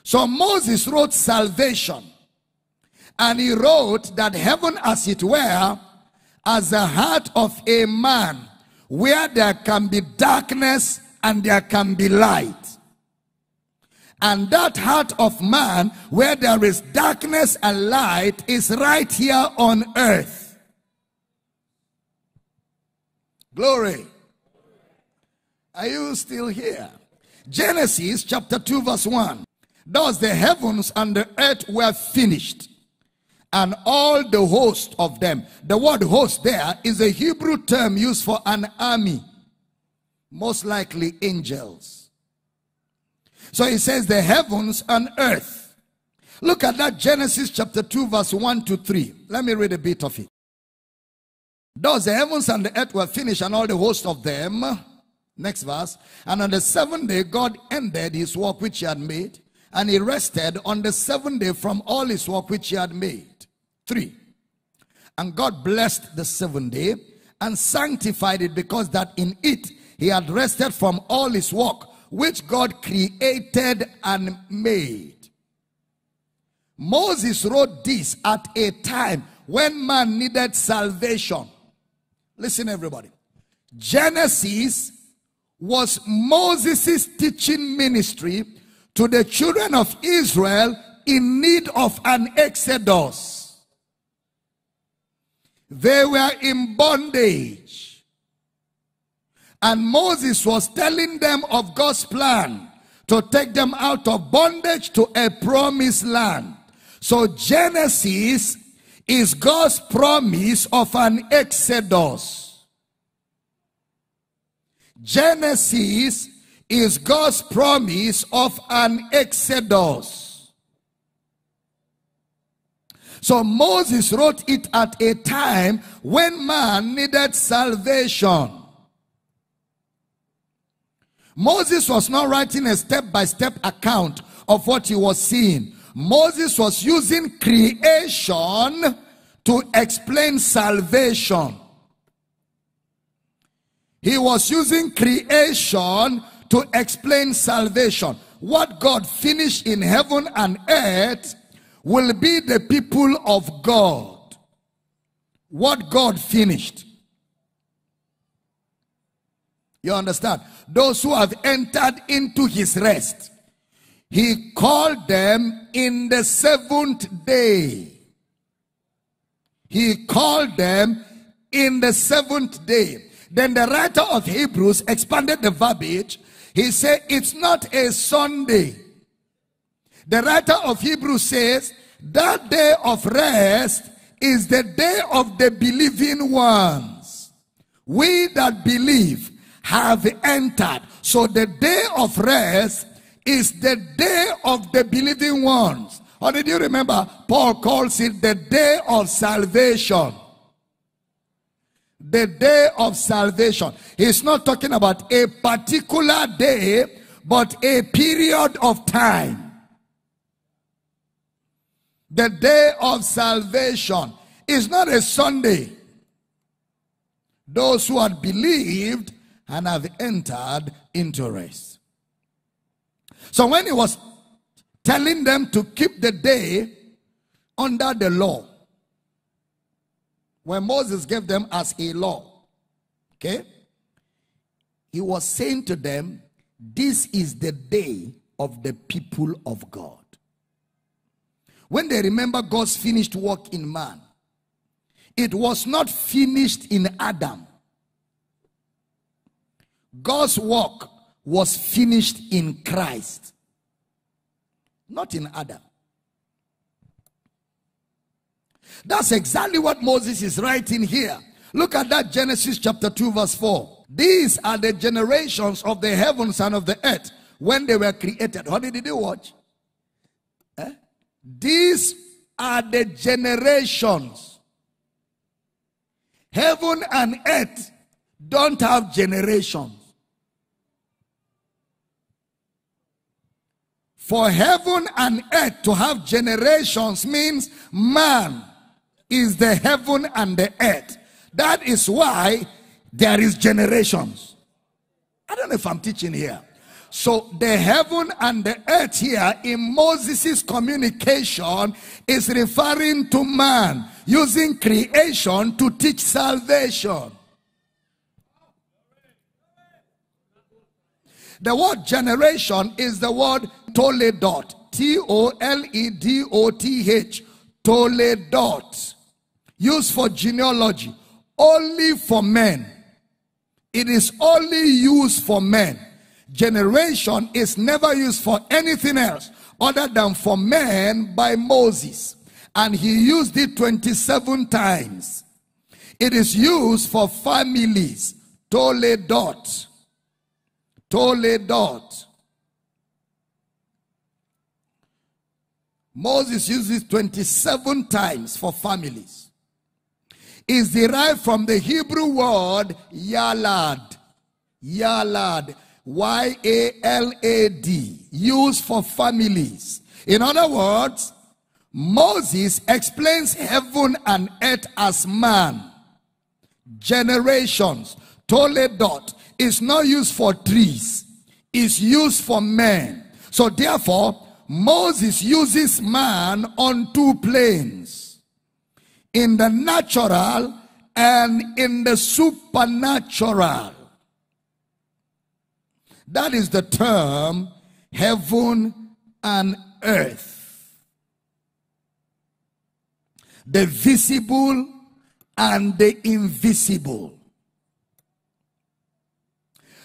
So Moses wrote salvation. And he wrote that heaven as it were, as the heart of a man where there can be darkness and there can be light. And that heart of man, where there is darkness and light, is right here on earth. Glory. Are you still here? Genesis chapter 2, verse 1. Thus the heavens and the earth were finished and all the host of them. The word host there is a Hebrew term used for an army, most likely angels. So he says the heavens and earth. Look at that Genesis chapter 2 verse 1 to 3. Let me read a bit of it. Thus the heavens and the earth were finished and all the host of them. Next verse. And on the seventh day God ended his work which he had made. And he rested on the seventh day from all his work which he had made. 3. And God blessed the seventh day and sanctified it because that in it he had rested from all his work which God created and made. Moses wrote this at a time when man needed salvation. Listen, everybody. Genesis was Moses' teaching ministry to the children of Israel in need of an exodus. They were in bondage. And Moses was telling them of God's plan to take them out of bondage to a promised land. So Genesis is God's promise of an exodus. Genesis is God's promise of an exodus. So Moses wrote it at a time when man needed salvation. Moses was not writing a step by step account of what he was seeing. Moses was using creation to explain salvation. He was using creation to explain salvation. What God finished in heaven and earth will be the people of God. What God finished. You understand? Those who have entered into his rest. He called them in the seventh day. He called them in the seventh day. Then the writer of Hebrews expanded the verbiage. He said, It's not a Sunday. The writer of Hebrews says, That day of rest is the day of the believing ones. We that believe have entered. So the day of rest is the day of the believing ones. Or did you remember? Paul calls it the day of salvation. The day of salvation. He's not talking about a particular day, but a period of time. The day of salvation is not a Sunday. Those who had believed and have entered into rest. So when he was telling them to keep the day under the law, when Moses gave them as a law, okay, he was saying to them, This is the day of the people of God. When they remember God's finished work in man, it was not finished in Adam. God's work was finished in Christ, not in Adam. That's exactly what Moses is writing here. Look at that Genesis chapter 2, verse 4. These are the generations of the heavens and of the earth when they were created. How did they watch? Eh? These are the generations. Heaven and earth don't have generations. For heaven and earth to have generations means man is the heaven and the earth. That is why there is generations. I don't know if I'm teaching here. So the heaven and the earth here in Moses' communication is referring to man using creation to teach salvation. The word generation is the word toledot. T O L E D O T H. Toledot. Used for genealogy. Only for men. It is only used for men. Generation is never used for anything else other than for men by Moses. And he used it 27 times. It is used for families. Toledot. Toledot. Moses uses 27 times for families. Is derived from the Hebrew word yalad. Yalad. Y A L A D. Used for families. In other words, Moses explains heaven and earth as man. Generations. Toledot is not used for trees. It's used for men. So therefore, Moses uses man on two planes in the natural and in the supernatural. That is the term heaven and earth. The visible and the invisible.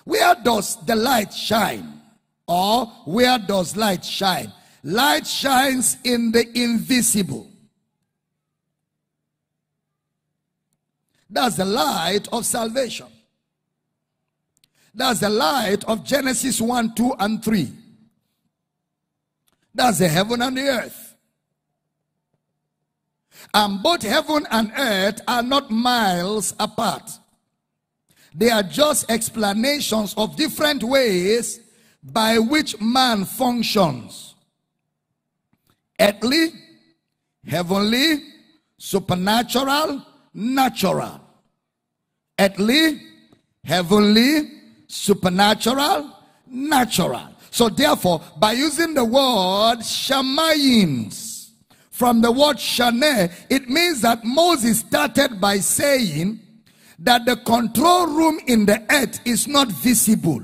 Where does the light shine? Or where does light shine? Light shines in the invisible. That's the light of salvation. That's the light of Genesis 1, 2, and 3. That's the heaven and the earth. And both heaven and earth are not miles apart. They are just explanations of different ways by which man functions earthly, heavenly, supernatural, natural. Earthly, heavenly, supernatural, natural. So therefore, by using the word shamayims from the word shane, it means that Moses started by saying that the control room in the earth is not visible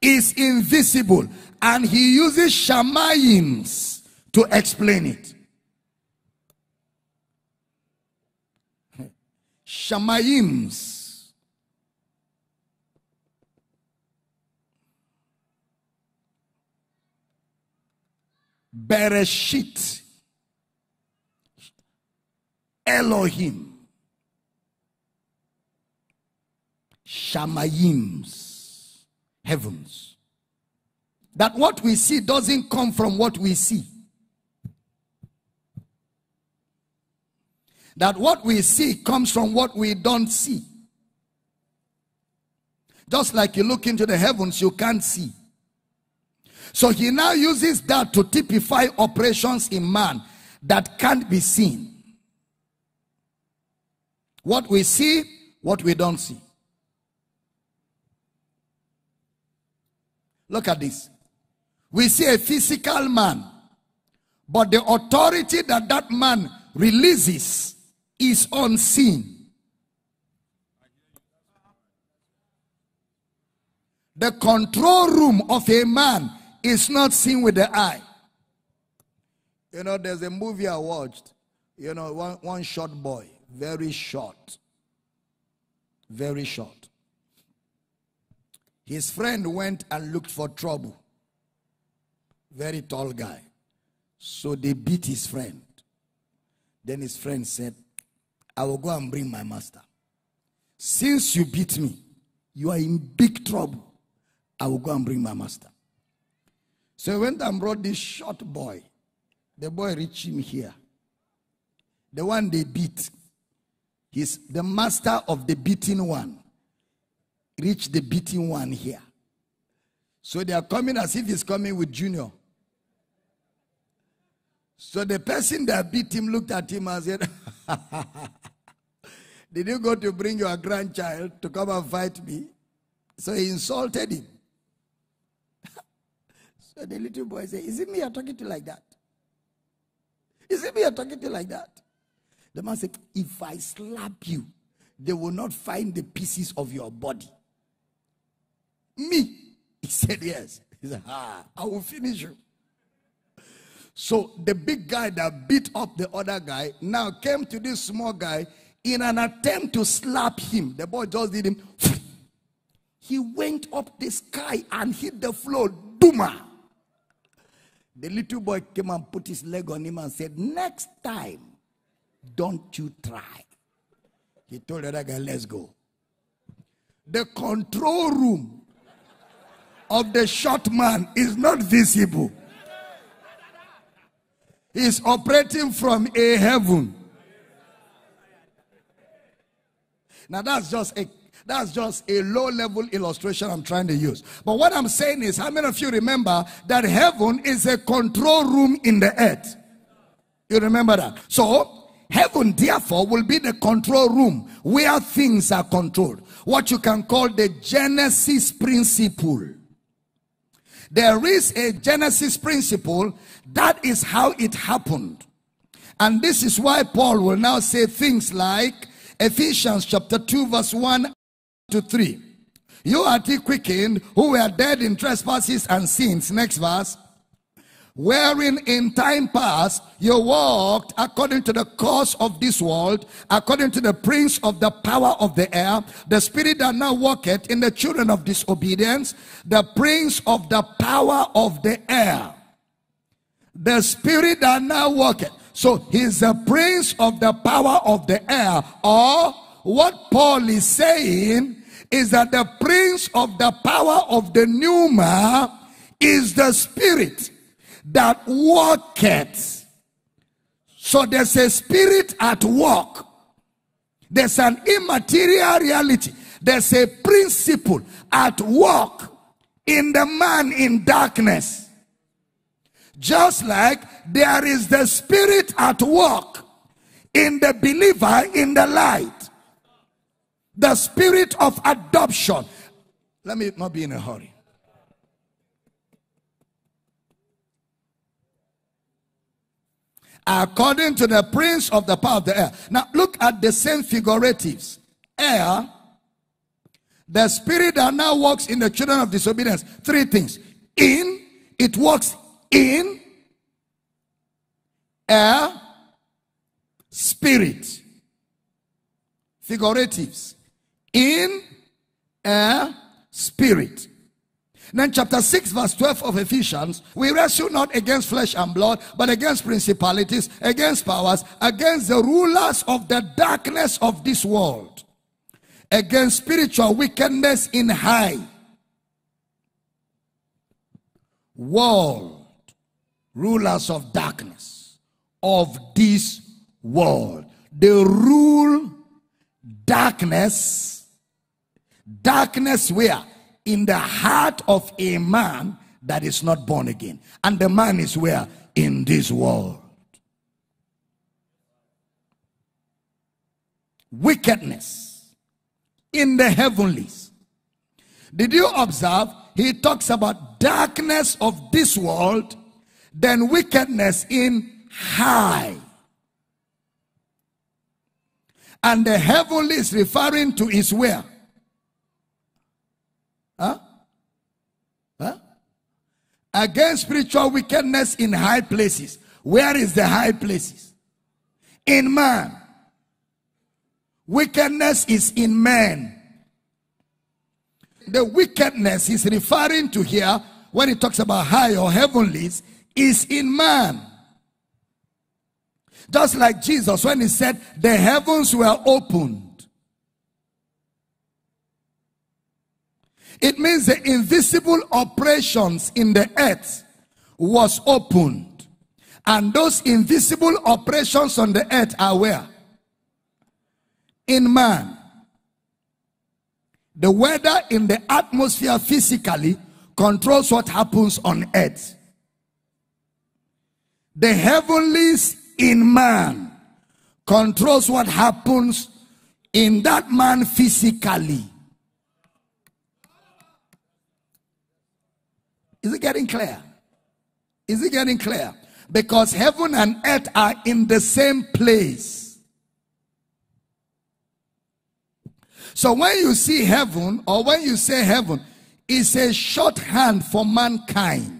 is invisible. And he uses shamayims to explain it. Shamayims. Bereshit. Elohim. Shamayims. Heavens. That what we see doesn't come from what we see. That what we see comes from what we don't see. Just like you look into the heavens, you can't see. So he now uses that to typify operations in man that can't be seen. What we see, what we don't see. Look at this. We see a physical man, but the authority that that man releases is unseen. The control room of a man is not seen with the eye. You know, there's a movie I watched. You know, one, one short boy, very short. Very short. His friend went and looked for trouble. Very tall guy. So they beat his friend. Then his friend said, I will go and bring my master. Since you beat me, you are in big trouble. I will go and bring my master. So he went and brought this short boy. The boy reached him here. The one they beat. He's the master of the beaten one. Reached the beaten one here. So they are coming as if he's coming with Junior. So the person that beat him looked at him and said, Did you go to bring your grandchild to come and fight me? So he insulted him. so the little boy said, Is it me you're talking to like that? Is it me you're talking to like that? The man said, If I slap you, they will not find the pieces of your body. Me? He said, Yes. He said, Ah, I will finish you. So the big guy that beat up the other guy now came to this small guy in an attempt to slap him. The boy just did him. He went up the sky and hit the floor. Duma. The little boy came and put his leg on him and said, Next time, don't you try. He told the other guy, Let's go. The control room of the short man is not visible. He's operating from a heaven. Now that's just a that's just a low level illustration I'm trying to use. But what I'm saying is, how many of you remember that heaven is a control room in the earth? You remember that? So, heaven, therefore, will be the control room where things are controlled. What you can call the Genesis principle. There is a Genesis principle. That is how it happened. And this is why Paul will now say things like Ephesians chapter 2 verse 1 to 3. You are quickened who were dead in trespasses and sins. Next verse. Wherein in time past you walked according to the course of this world, according to the prince of the power of the air, the spirit that now walketh in the children of disobedience, the prince of the power of the air. The spirit that now walketh. So he's the prince of the power of the air. Or what Paul is saying is that the prince of the power of the pneuma is the spirit that worketh. So there's a spirit at work. There's an immaterial reality. There's a principle at work in the man in darkness. Just like there is the spirit at work in the believer in the light. The spirit of adoption. Let me not be in a hurry. According to the prince of the power of the air. Now look at the same figuratives. Air, the spirit that now works in the children of disobedience. Three things. In, it works in, a spirit. Figuratives in a spirit. Then, chapter 6, verse 12 of Ephesians, we wrestle not against flesh and blood, but against principalities, against powers, against the rulers of the darkness of this world, against spiritual wickedness in high world, rulers of darkness of this world. They rule darkness. Darkness where? In the heart of a man that is not born again. And the man is where? In this world. Wickedness in the heavenlies. Did you observe? He talks about darkness of this world, then wickedness in high. And the heavenly is referring to his where? Huh? Huh? Against spiritual wickedness in high places. Where is the high places? In man. Wickedness is in man. The wickedness he's referring to here when he talks about high or heavenlies is in man. Just like Jesus when he said the heavens were opened. It means the invisible operations in the earth was opened. And those invisible operations on the earth are where? In man. The weather in the atmosphere physically controls what happens on earth. The heavenlies in man controls what happens in that man physically. Is it getting clear? Is it getting clear? Because heaven and earth are in the same place. So when you see heaven or when you say heaven, it's a shorthand for mankind.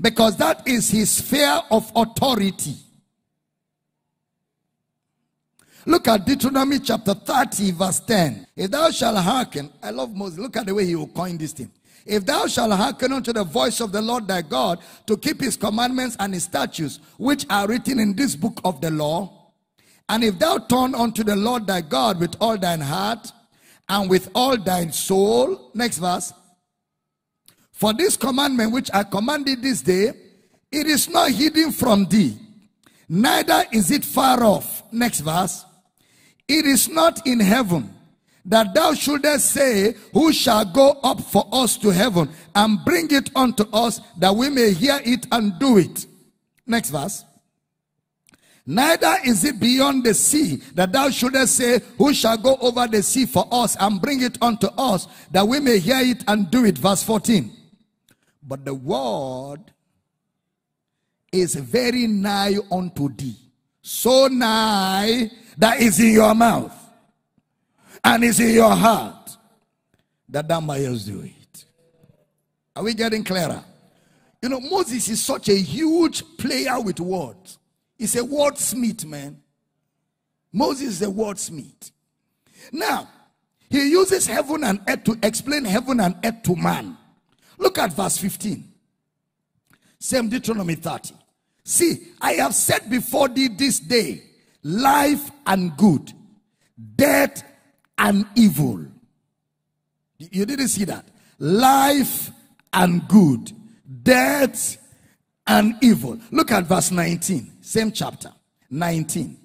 Because that is his sphere of authority. Look at Deuteronomy chapter 30, verse 10. If thou shalt hearken, I love Moses. Look at the way he will coin this thing. If thou shalt hearken unto the voice of the Lord thy God to keep his commandments and his statutes, which are written in this book of the law, and if thou turn unto the Lord thy God with all thine heart and with all thine soul, next verse, for this commandment which I commanded this day, it is not hidden from thee, neither is it far off. Next verse. It is not in heaven that thou shouldest say, Who shall go up for us to heaven and bring it unto us that we may hear it and do it? Next verse. Neither is it beyond the sea that thou shouldest say, Who shall go over the sea for us and bring it unto us that we may hear it and do it? Verse 14. But the word is very nigh unto thee. So nigh that is in your mouth and is in your heart that thou mayest do it. Are we getting clearer? You know, Moses is such a huge player with words. He's a wordsmith, man. Moses is a wordsmith. Now, he uses heaven and earth to explain heaven and earth to man. Look at verse 15. Same Deuteronomy 30. See, I have set before thee this day life and good, death and evil. You didn't see that? Life and good, death and evil. Look at verse 19, same chapter, 19.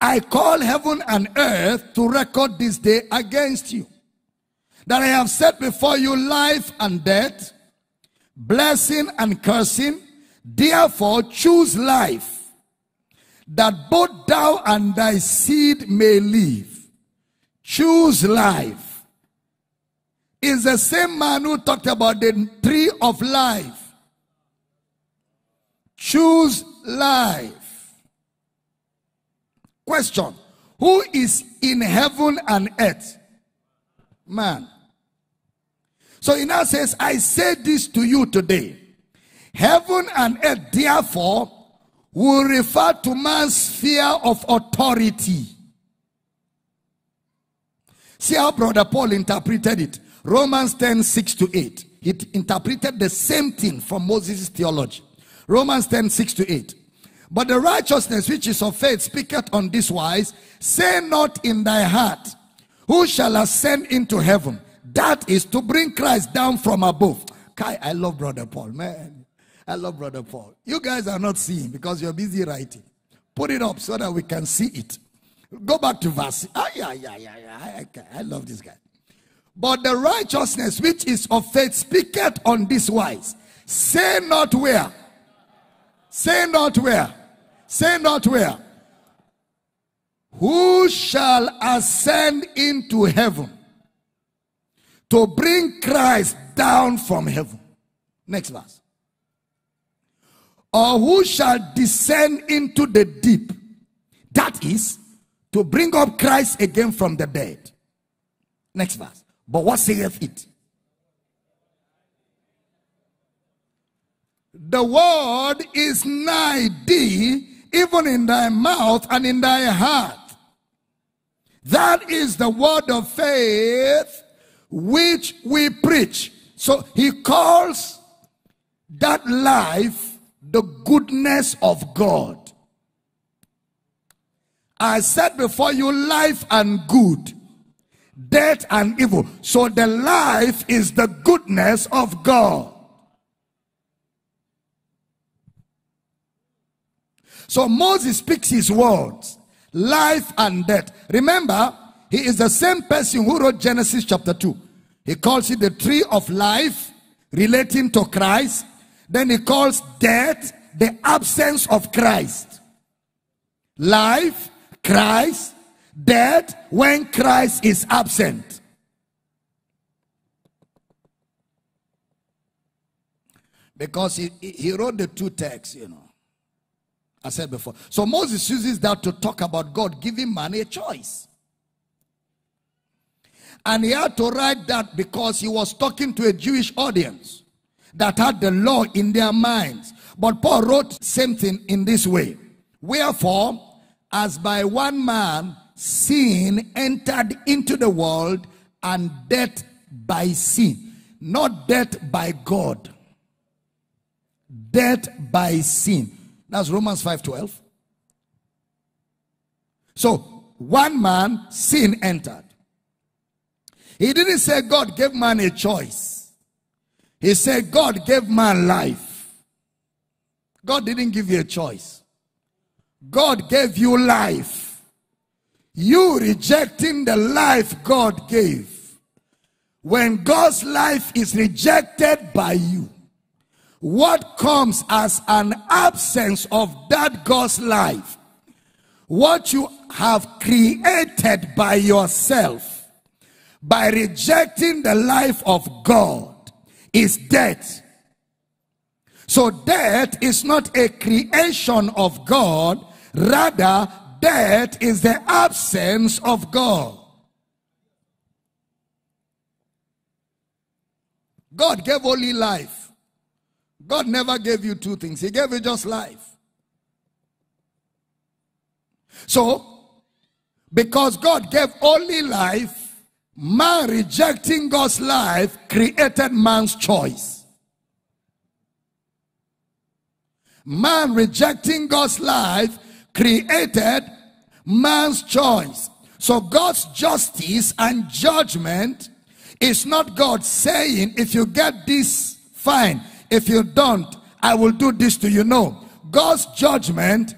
I call heaven and earth to record this day against you that I have set before you life and death, blessing and cursing. Therefore, choose life, that both thou and thy seed may live. Choose life. Is the same man who talked about the tree of life. Choose life. Question Who is in heaven and earth? Man. So he now says, I say this to you today. Heaven and earth, therefore, will refer to man's sphere of authority. See how Brother Paul interpreted it. Romans 10 6 to 8. He interpreted the same thing from Moses' theology. Romans 10 6 to 8. But the righteousness which is of faith speaketh on this wise Say not in thy heart, Who shall ascend into heaven? That is to bring Christ down from above. Kai, I love Brother Paul, man. I love Brother Paul. You guys are not seeing because you're busy writing. Put it up so that we can see it. Go back to verse. Ah, yeah, yeah, yeah, yeah. I, I love this guy. But the righteousness which is of faith speaketh on this wise. Say not where. Say not where. Say not where. Who shall ascend into heaven to bring Christ down from heaven? Next verse. Or who shall descend into the deep? That is to bring up Christ again from the dead. Next verse. But what saith it? The word is nigh thee, even in thy mouth and in thy heart. That is the word of faith which we preach. So he calls that life the goodness of God. I said before you life and good, death and evil. So the life is the goodness of God. So Moses speaks his words, life and death. Remember, he is the same person who wrote Genesis chapter 2. He calls it the tree of life relating to Christ. Then he calls death the absence of Christ. Life Christ, death when Christ is absent. Because he, he wrote the two texts, you know. I said before. So Moses uses that to talk about God giving man a choice. And he had to write that because he was talking to a Jewish audience that had the law in their minds. But Paul wrote same thing in this way. Wherefore, as by one man sin entered into the world and death by sin not death by god death by sin that's romans 5:12 so one man sin entered he didn't say god gave man a choice he said god gave man life god didn't give you a choice God gave you life. You rejecting the life God gave. When God's life is rejected by you, what comes as an absence of that God's life, what you have created by yourself, by rejecting the life of God, is death. So death is not a creation of God, Rather, death is the absence of God. God gave only life. God never gave you two things. He gave you just life. So, because God gave only life, man rejecting God's life created man's choice. Man rejecting God's life created man's choice. So God's justice and judgment is not God saying, if you get this, fine. If you don't, I will do this to you. No. God's judgment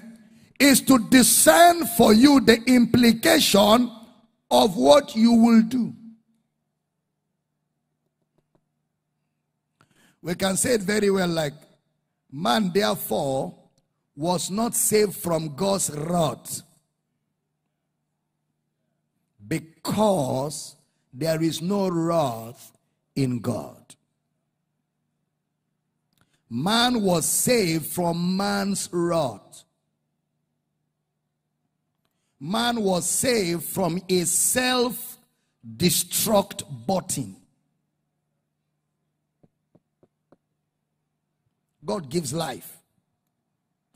is to discern for you the implication of what you will do. We can say it very well like, man therefore was not saved from God's wrath because there is no wrath in God. Man was saved from man's wrath. Man was saved from a self destruct button. God gives life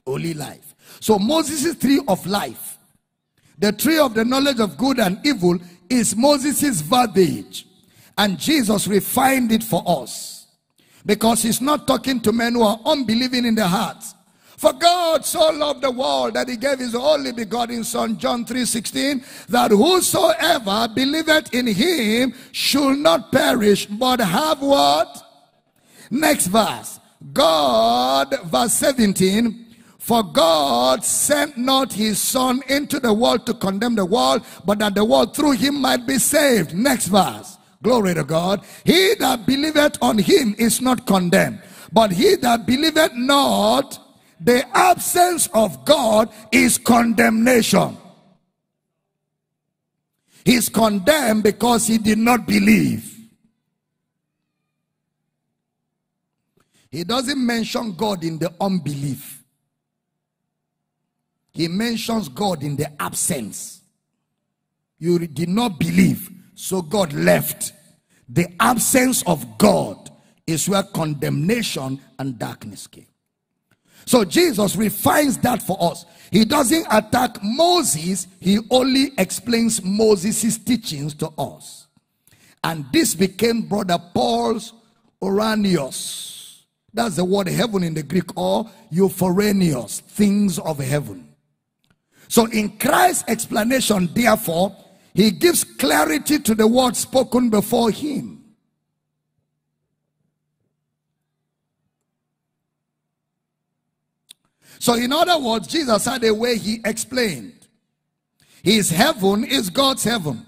holy life. So Moses' tree of life, the tree of the knowledge of good and evil, is Moses' verbiage. And Jesus refined it for us. Because he's not talking to men who are unbelieving in their hearts. For God so loved the world that he gave his only begotten son, John 3 16, that whosoever believeth in him should not perish, but have what? Next verse. God, verse 17, for God sent not his son into the world to condemn the world, but that the world through him might be saved. Next verse. Glory to God. He that believeth on him is not condemned, but he that believeth not, the absence of God is condemnation. He's condemned because he did not believe. He doesn't mention God in the unbelief. He mentions God in the absence. You did not believe, so God left. The absence of God is where condemnation and darkness came. So Jesus refines that for us. He doesn't attack Moses, he only explains Moses' teachings to us. And this became Brother Paul's Ouranios. That's the word heaven in the Greek, or epouranios, things of heaven. So in Christ's explanation, therefore, he gives clarity to the word spoken before him. So, in other words, Jesus had a way he explained. His heaven is God's heaven.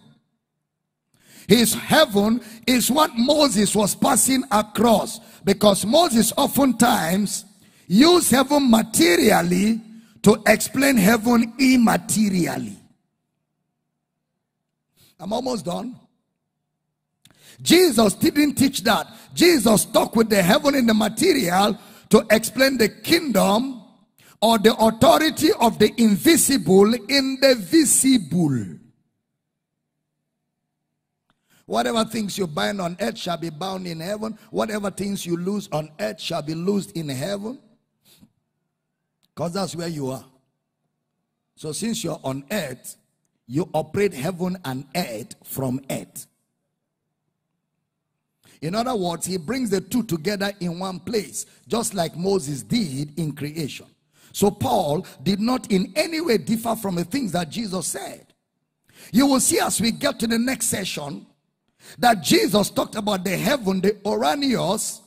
His heaven is what Moses was passing across because Moses oftentimes used heaven materially to explain heaven immaterially. I'm almost done. Jesus didn't teach that. Jesus talked with the heaven in the material to explain the kingdom or the authority of the invisible in the visible. Whatever things you bind on earth shall be bound in heaven. Whatever things you lose on earth shall be loosed in heaven. Because that's where you are. So since you're on earth, you operate heaven and earth from earth. In other words, he brings the two together in one place, just like Moses did in creation. So Paul did not in any way differ from the things that Jesus said. You will see as we get to the next session that Jesus talked about the heaven, the Ouranios,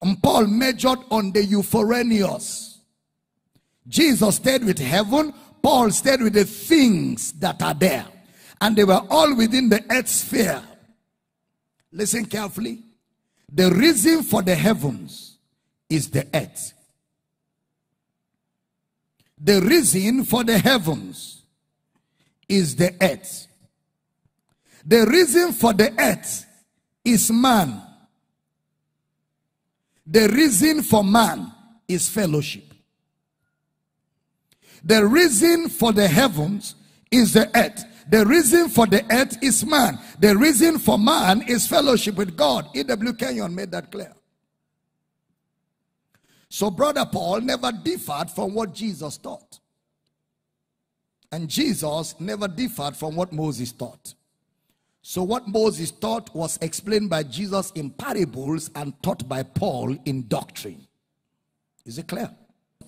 and Paul measured on the Epouranios. Jesus stayed with heaven, Paul stayed with the things that are there. And they were all within the earth sphere. Listen carefully. The reason for the heavens is the earth. The reason for the heavens is the earth. The reason for the earth is man. The reason for man is fellowship. The reason for the heavens is the earth. The reason for the earth is man. The reason for man is fellowship with God. E.W. Kenyon made that clear. So, Brother Paul never differed from what Jesus taught. And Jesus never differed from what Moses taught. So, what Moses taught was explained by Jesus in parables and taught by Paul in doctrine. Is it clear?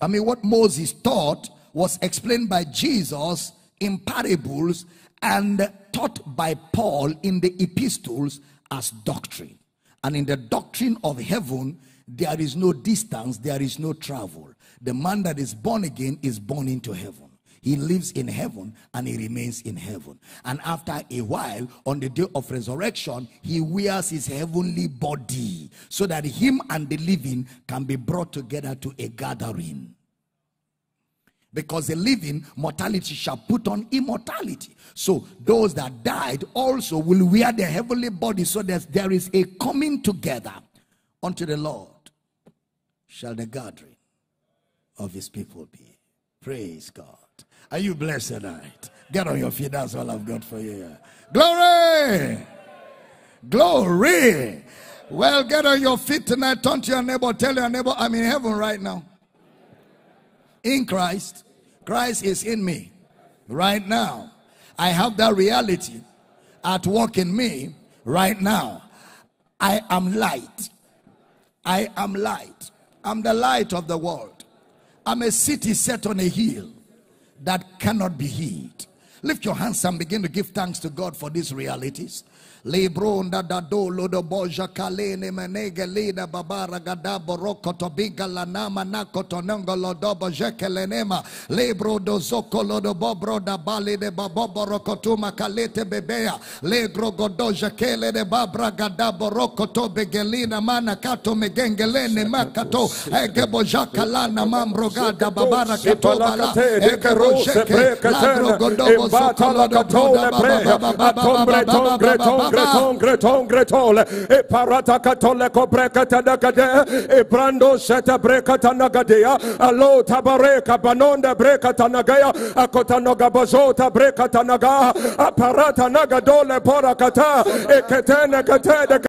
I mean, what Moses taught was explained by Jesus in parables and taught by Paul in the epistles as doctrine. And in the doctrine of heaven, there is no distance, there is no travel. The man that is born again is born into heaven. He lives in heaven and he remains in heaven. And after a while, on the day of resurrection, he wears his heavenly body so that him and the living can be brought together to a gathering. Because the living mortality shall put on immortality. So those that died also will wear their heavenly body so that there is a coming together unto the Lord shall the gathering of his people be. Praise God. Are you blessed tonight? Get on your feet. That's all I've got for you. Glory! Glory! Well, get on your feet tonight. Turn to your neighbor. Tell your neighbor, I'm in heaven right now. In Christ. Christ is in me right now. I have that reality. at work in me right now. I am light. I am light. I'm the light of the world. I'm a city set on a hill that cannot be hid. Lift your hands and begin to give thanks to God for these realities. Lebronda da dolo do boja kalene menege lida babara gadabo roko to biga la nama nako to nongo lo dobo jekelenema lebro do zoko lo do bobro da bali de babobo roko tuma kalete bebea legro godoja kele de babra gadabo roko to begelina mana kato megengelene makato egebo jakalana mambro gada babara kato bala egebo jeke ladro godobo zoko lo do broda bababa bababa greton greton gretole e parata katole kobrekata nagade e brando seta brekata nagadea alo tabareka banonda brekata nagaya akota noga bazota brekata naga aparata nagadole porakata e ketene katede